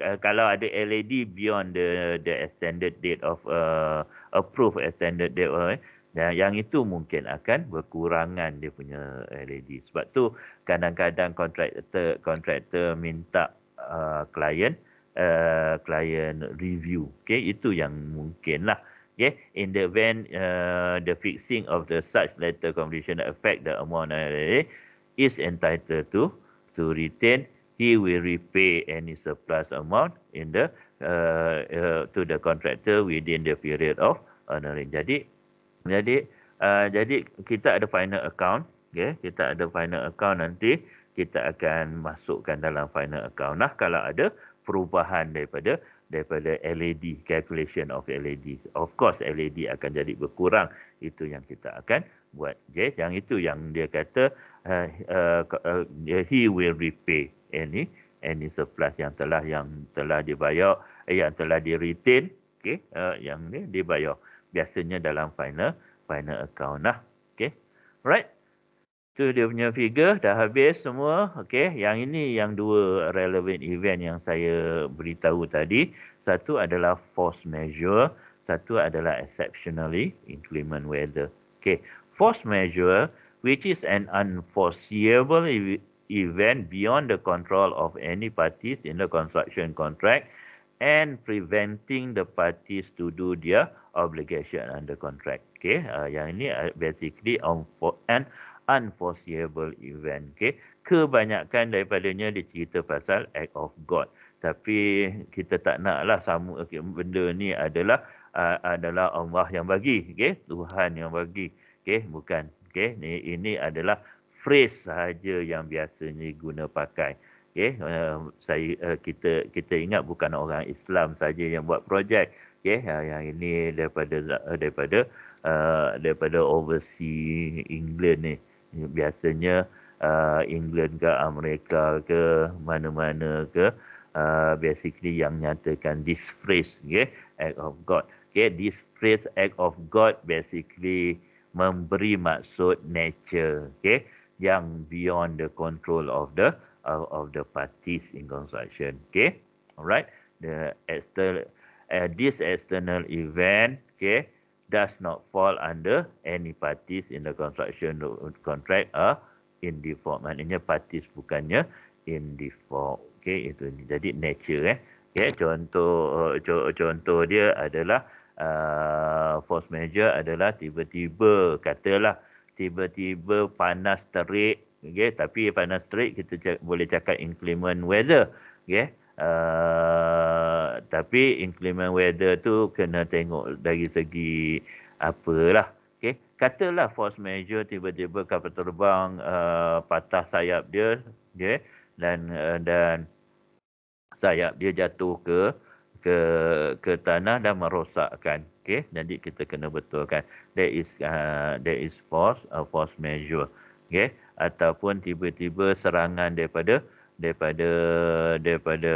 S2: uh, kalau ada LED beyond the the extended date of uh, approved extended date uh, dan yang itu mungkin akan berkurangan dia punya LED. Sebab tu kadang-kadang kontraktor kontraktor minta uh, klien uh, klien review. Okay, itu yang mungkin lah. Okay, in the event uh, the fixing of the such letter condition affect the amount of LED is entitled to to retain, he will repay any surplus amount in the uh, uh, to the contractor within the period of honoring. Jadi jadi uh, jadi kita ada final account, okay? Kita ada final account nanti kita akan masukkan dalam final account. Nah, kalau ada perubahan daripada daripada LED calculation of LED. Of course LED akan jadi berkurang. Itu yang kita akan buat. Okay? Yang itu yang dia kata uh, uh, uh, he will repay any any surplus yang telah yang telah dibayar eh, yang telah di retain okay? uh, yang ni dibayar biasanya dalam final final account lah. Okay. Right. Tu dia punya figure dah habis semua. Okay. Yang ini yang dua relevant event yang saya beritahu tadi. Satu adalah force measure. Satu adalah exceptionally inclement weather. Okay. Force measure which is an unforeseeable event beyond the control of any parties in the construction contract and preventing the parties to do their obligation under contract. Okay, uh, yang ini uh, basically an unforeseeable event. Okay, kebanyakan daripadanya dicerita pasal act of God. Tapi kita tak naklah sama okay, benda ni adalah uh, adalah Allah yang bagi. Okay, Tuhan yang bagi. Okay, bukan. Okay, ni ini adalah phrase sahaja yang biasanya guna pakai. Okay, uh, saya uh, kita kita ingat bukan orang Islam saja yang buat projek. Okay, uh, yang ini daripada uh, daripada uh, daripada overseas England ni. Biasanya uh, England ke Amerika ke mana-mana ke uh, basically yang nyatakan this phrase okay, act of God. Okay, this phrase act of God basically memberi maksud nature. Okay, yang beyond the control of the of, of the parties in construction. Okay, alright. The external uh, this external event, okay, does not fall under any parties in the construction contract are in default. Maknanya parties bukannya in default. Okay, itu jadi nature eh. Okay, contoh uh, contoh dia adalah uh, force major adalah tiba-tiba katalah tiba-tiba panas terik okay? tapi panas terik kita c- boleh cakap inclement weather okay? uh, tapi inclement weather tu kena tengok dari segi apalah okay? katalah force major tiba-tiba kapal terbang uh, patah sayap dia okay? dan uh, dan sayap dia jatuh ke ke ke tanah dan merosakkan. Okey, jadi kita kena betulkan. There is uh, there is force, a uh, force measure. Okey, ataupun tiba-tiba serangan daripada daripada daripada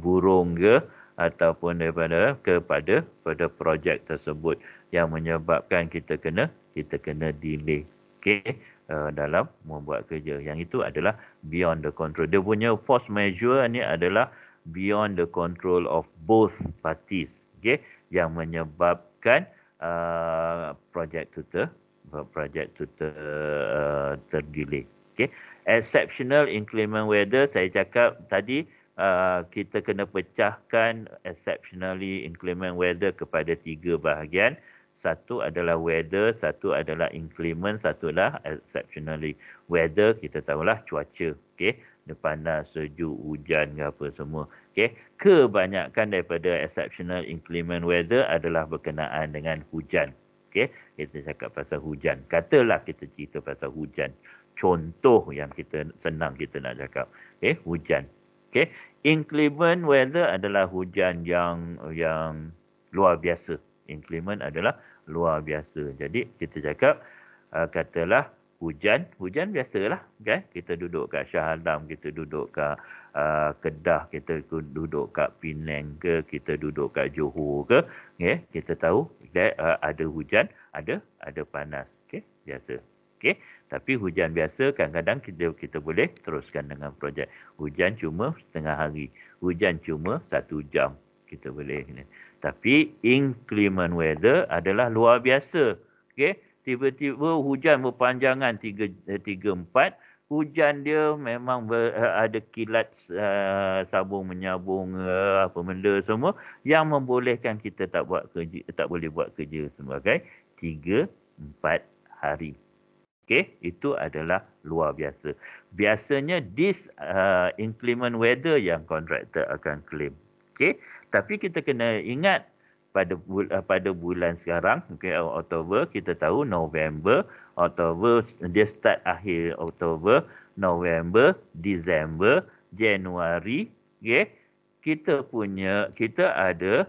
S2: burung ke ataupun daripada kepada pada projek tersebut yang menyebabkan kita kena kita kena delay okey uh, dalam membuat kerja yang itu adalah beyond the control dia punya force measure ni adalah beyond the control of both parties okey yang menyebabkan uh, projek itu ter projek itu ter, uh, terdelay okey exceptional inclement weather saya cakap tadi uh, kita kena pecahkan exceptionally inclement weather kepada tiga bahagian. Satu adalah weather, satu adalah inclement, satu adalah exceptionally. Weather kita tahulah cuaca, okey. Dia panas, sejuk, hujan ke apa semua. Okey. Kebanyakan daripada exceptional inclement weather adalah berkenaan dengan hujan. Okey. Kita cakap pasal hujan. Katalah kita cerita pasal hujan. Contoh yang kita senang kita nak cakap. Okey, hujan. Okay. Inclement weather adalah hujan yang yang luar biasa. Inclement adalah luar biasa. Jadi kita cakap uh, katalah hujan, hujan biasalah kan. Kita duduk kat Shah Alam, kita duduk kat uh, Kedah, kita duduk kat Penang ke, kita duduk kat Johor ke, okay. kita tahu that, uh, ada hujan, ada ada panas. Okay. Biasa. Okay. Tapi hujan biasa kadang-kadang kita kita boleh teruskan dengan projek. Hujan cuma setengah hari. Hujan cuma satu jam kita boleh. Tapi inclement weather adalah luar biasa. Okay? Tiba-tiba hujan berpanjangan 3 3 4 hujan dia memang ber, ada kilat uh, sabung menyabung uh, apa benda semua yang membolehkan kita tak buat kerja tak boleh buat kerja sebagai 3 4 hari. Okey, itu adalah luar biasa. Biasanya this uh, inclement weather yang kontraktor akan claim. Okey, tapi kita kena ingat pada bul- uh, pada bulan sekarang, okey Oktober, kita tahu November, Oktober dia start akhir Oktober, November, Disember, Januari, okey. Kita punya kita ada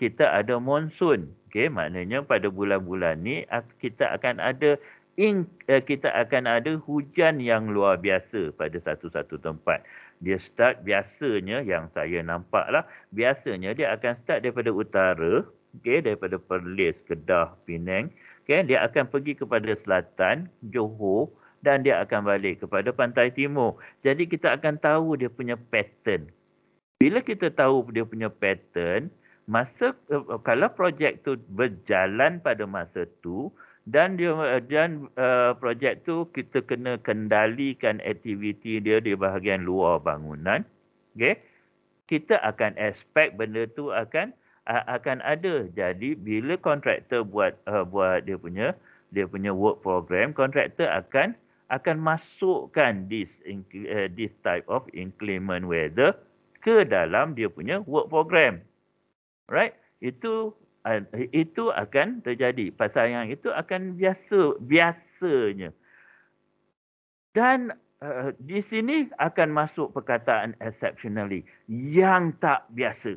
S2: kita ada monsun. Okey, maknanya pada bulan-bulan ni kita akan ada in, uh, kita akan ada hujan yang luar biasa pada satu-satu tempat. Dia start biasanya yang saya nampak lah, biasanya dia akan start daripada utara, okay, daripada Perlis, Kedah, Penang. Okay, dia akan pergi kepada selatan, Johor dan dia akan balik kepada pantai timur. Jadi kita akan tahu dia punya pattern. Bila kita tahu dia punya pattern, masa uh, kalau projek tu berjalan pada masa tu, dan dia dan uh, projek tu kita kena kendalikan aktiviti dia di bahagian luar bangunan okey? Kita akan expect benda tu akan uh, akan ada. Jadi bila kontraktor buat uh, buat dia punya dia punya work program kontraktor akan akan masukkan this uh, this type of inclement weather ke dalam dia punya work program. Right itu itu akan terjadi. Pasal yang itu akan biasa biasanya. Dan uh, di sini akan masuk perkataan exceptionally yang tak biasa.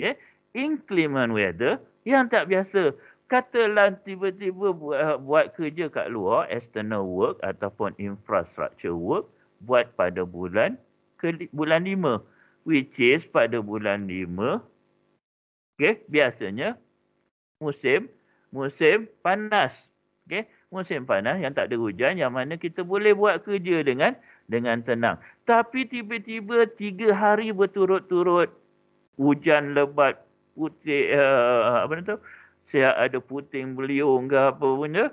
S2: Yeah? inclement weather yang tak biasa. Katalah tiba-tiba buat, buat kerja kat luar external work ataupun infrastructure work buat pada bulan ke bulan 5 which is pada bulan Okey, biasanya musim musim panas. Okey, musim panas yang tak ada hujan yang mana kita boleh buat kerja dengan dengan tenang. Tapi tiba-tiba tiga hari berturut-turut hujan lebat putih uh, apa tu? Saya ada puting beliung ke apa punya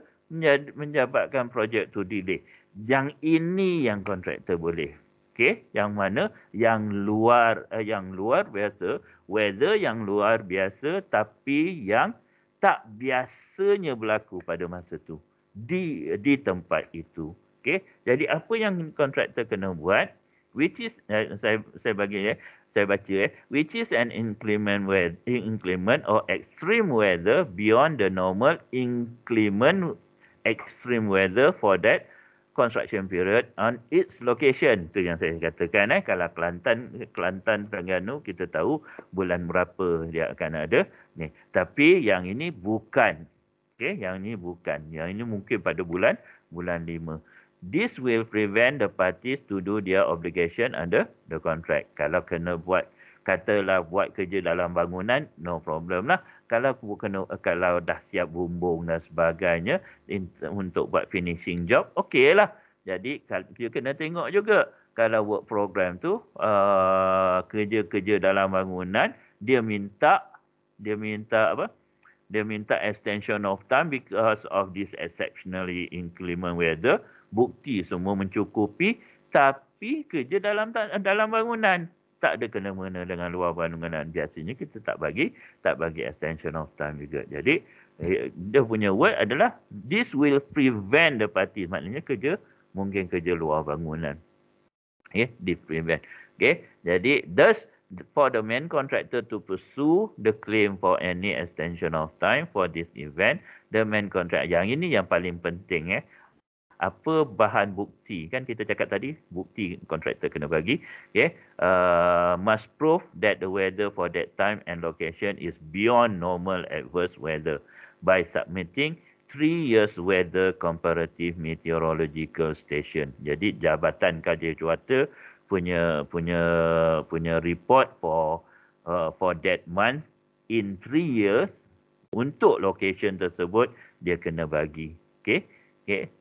S2: menyebabkan projek tu delay. Yang ini yang kontraktor boleh. Okey, yang mana yang luar uh, yang luar biasa weather yang luar biasa tapi yang tak biasanya berlaku pada masa tu di di tempat itu. Okey. Jadi apa yang kontraktor kena buat which is uh, saya saya bagi ya saya baca ya which is an inclement weather inclement or extreme weather beyond the normal inclement extreme weather for that construction period on its location. Itu yang saya katakan eh kalau Kelantan Kelantan Terengganu kita tahu bulan berapa dia akan ada. Ni. Tapi yang ini bukan. Okey, yang ini bukan. Yang ini mungkin pada bulan bulan 5. This will prevent the parties to do their obligation under the contract. Kalau kena buat katalah buat kerja dalam bangunan, no problem lah. Kalau kena, kalau dah siap bumbung dan sebagainya in, untuk buat finishing job, okey lah. Jadi dia kena tengok juga kalau work program tu uh, kerja-kerja dalam bangunan dia minta dia minta apa? Dia minta extension of time because of this exceptionally inclement weather. Bukti semua mencukupi tapi kerja dalam dalam bangunan tak ada kena mengena dengan luar bangunan biasanya kita tak bagi tak bagi extension of time juga. Jadi eh, dia punya word adalah this will prevent the party. Maknanya kerja mungkin kerja luar bangunan. Okay this prevent. Okay jadi thus for the main contractor to pursue the claim for any extension of time for this event the main contract yang ini yang paling penting eh apa bahan bukti? Kan kita cakap tadi bukti kontraktor kena bagi okay uh, must prove that the weather for that time and location is beyond normal adverse weather by submitting three years weather comparative meteorological station. Jadi jabatan kajian cuaca punya punya punya report for uh, for that month in three years untuk location tersebut dia kena bagi. Okay? Okay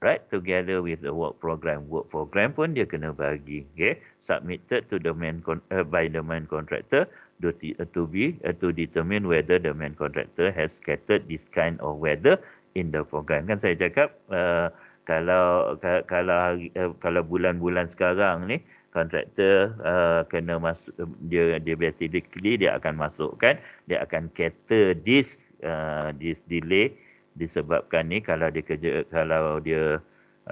S2: right? Together with the work program. Work program pun dia kena bagi okay? Submitted to the main con- uh, by the main contractor to, uh, to be uh, to determine whether the main contractor has catered this kind of weather in the program. Kan saya cakap uh, kalau kalau kalau bulan-bulan sekarang ni kontraktor uh, kena masuk dia dia basically dia akan masukkan dia akan cater this uh, this delay disebabkan ni kalau dia kerja kalau dia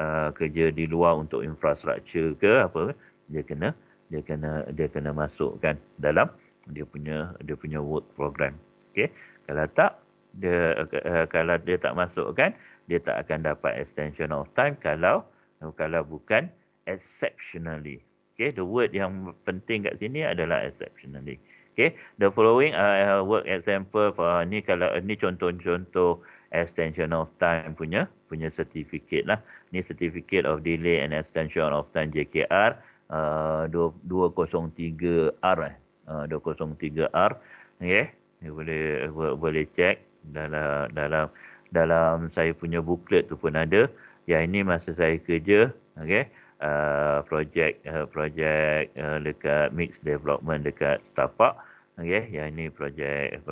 S2: uh, kerja di luar untuk infrastruktur ke apa dia kena dia kena dia kena masukkan dalam dia punya dia punya work program. Okey? Kalau tak dia uh, kalau dia tak masukkan dia tak akan dapat extension of time kalau kalau bukan exceptionally. Okey? The word yang penting kat sini adalah exceptionally. Okey? The following uh, work example for ni kalau ni contoh-contoh extension of time punya punya certificate lah. Ni certificate of delay and extension of time JKR uh, 203R eh. Uh, 203R. Okey. Ni boleh boleh check dalam dalam dalam saya punya booklet tu pun ada. Yang ini masa saya kerja, okey. Uh, projek uh, projek uh, dekat mix development dekat Tapak. Okey, yang ini projek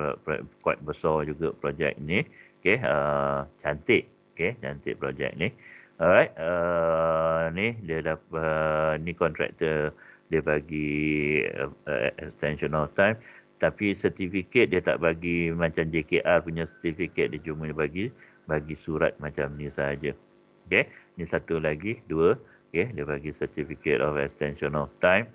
S2: quite besar juga projek ini. Okey, uh, cantik. Okey, cantik projek ni. Alright, uh, ni dia dapat uh, ni kontraktor dia bagi uh, extension of time tapi sertifikat dia tak bagi macam JKR punya sertifikat dia cuma bagi bagi surat macam ni saja. Okey, ni satu lagi, dua. Okey, dia bagi certificate of extension of time.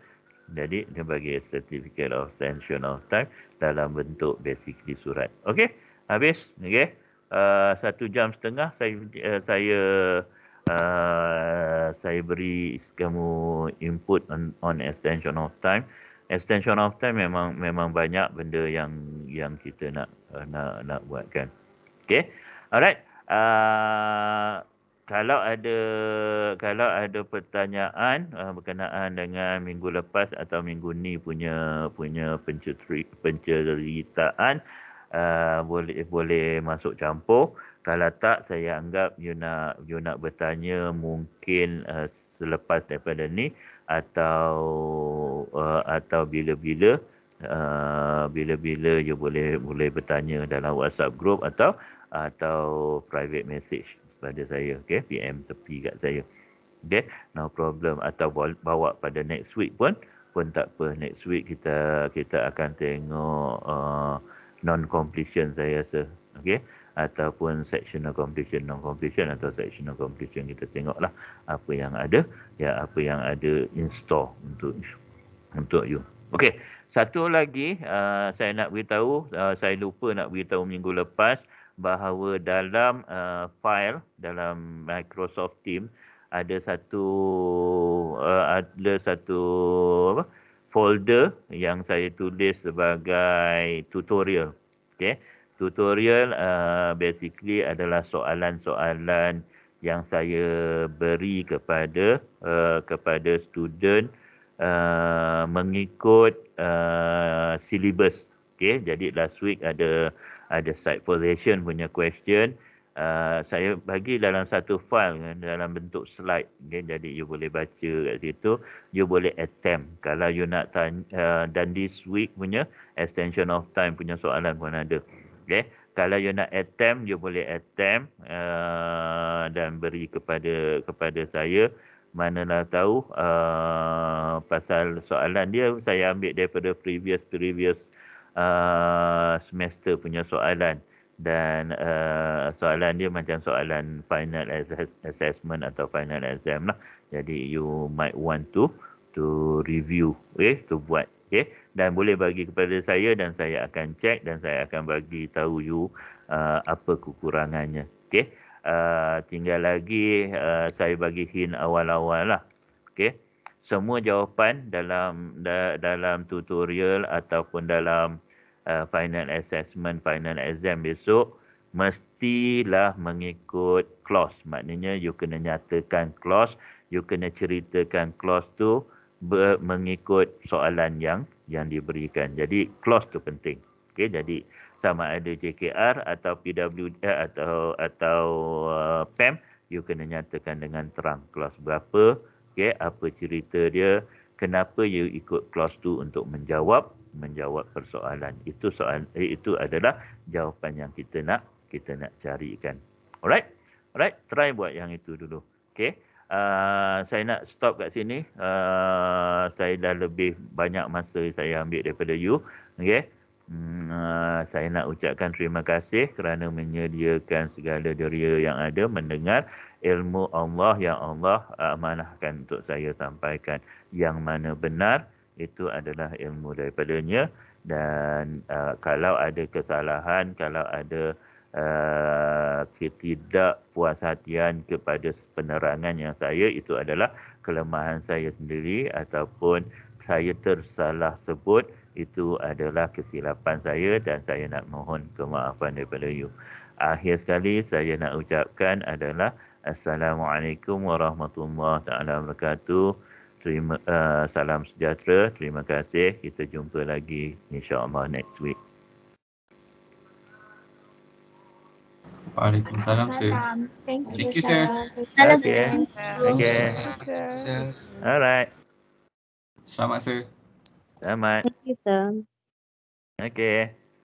S2: Jadi dia bagi certificate of extension of time dalam bentuk basically surat. Okey, habis. Okey. Uh, satu jam setengah saya uh, saya uh, saya beri kamu input on, on extension of time. Extension of time memang memang banyak benda yang yang kita nak uh, nak nak buatkan. Okay, alright. Uh, kalau ada kalau ada pertanyaan uh, berkenaan dengan minggu lepas atau minggu ni punya punya penceritaan uh, boleh boleh masuk campur. Kalau tak saya anggap you nak you nak bertanya mungkin uh, selepas daripada ni atau uh, atau bila-bila uh, bila-bila you boleh boleh bertanya dalam WhatsApp group atau atau private message pada saya okey? PM tepi kat saya okey? No problem. Atau bawa pada next week pun pun tak apa. Next week kita kita akan tengok uh, non completion saya rasa. Okey? Ataupun sectional completion non completion atau sectional completion kita tengoklah apa yang ada. Ya apa yang ada in store untuk untuk you. Okey satu lagi uh, saya nak beritahu uh, saya lupa nak beritahu minggu lepas bahawa dalam uh, file dalam Microsoft Teams ada satu uh, ada satu apa folder yang saya tulis sebagai tutorial. Okay. Tutorial uh, basically adalah soalan-soalan yang saya beri kepada uh, kepada student uh, mengikut uh, syllabus. Okay. Jadi last week ada ada site position punya question. Uh, saya bagi dalam satu file kan, dalam bentuk slide okay? jadi you boleh baca kat situ. You boleh attempt. Kalau you nak tanya uh, dan this week punya extension of time punya soalan pun ada. Okay? kalau you nak attempt you boleh attempt uh, dan beri kepada kepada saya. Manalah tahu uh, pasal soalan dia. Saya ambil daripada previous previous uh, semester punya soalan dan uh, soalan dia macam soalan final assessment atau final exam lah. Jadi you might want to to review, okay, to buat, okay. Dan boleh bagi kepada saya dan saya akan check dan saya akan bagi tahu you uh, apa kekurangannya, okay. Uh, tinggal lagi uh, saya bagi hint awal-awal lah, okay. Semua jawapan dalam da, dalam tutorial ataupun dalam uh, final assessment, final exam besok mestilah mengikut clause. Maknanya you kena nyatakan clause, you kena ceritakan clause tu ber- mengikut soalan yang yang diberikan. Jadi clause tu penting. Okey, jadi sama ada JKR atau PW eh, atau atau uh, PEM, you kena nyatakan dengan terang clause berapa, okey, apa cerita dia, kenapa you ikut clause tu untuk menjawab menjawab persoalan. Itu soal eh, itu adalah jawapan yang kita nak kita nak carikan. Alright? Alright, try buat yang itu dulu. Okay. Uh, saya nak stop kat sini. Uh, saya dah lebih banyak masa saya ambil daripada you. Okay. Uh, saya nak ucapkan terima kasih kerana menyediakan segala deria yang ada mendengar ilmu Allah yang Allah amanahkan untuk saya sampaikan yang mana benar itu adalah ilmu daripadanya dan uh, kalau ada kesalahan kalau ada uh, ketidakpuashatian kepada penerangan yang saya itu adalah kelemahan saya sendiri ataupun saya tersalah sebut itu adalah kesilapan saya dan saya nak mohon kemaafan daripada you. Akhir sekali saya nak ucapkan adalah Assalamualaikum warahmatullahi wabarakatuh. Terima uh, salam sejahtera. Terima kasih. Kita jumpa lagi insya-Allah next week.
S4: Waalaikumsalam sir.
S3: Thank you,
S4: Thank you, sir.
S3: Salam
S2: Okay. Okay.
S4: Sir.
S2: Alright.
S4: Selamat sir.
S2: Selamat.
S5: Thank you, sir.
S2: Okay.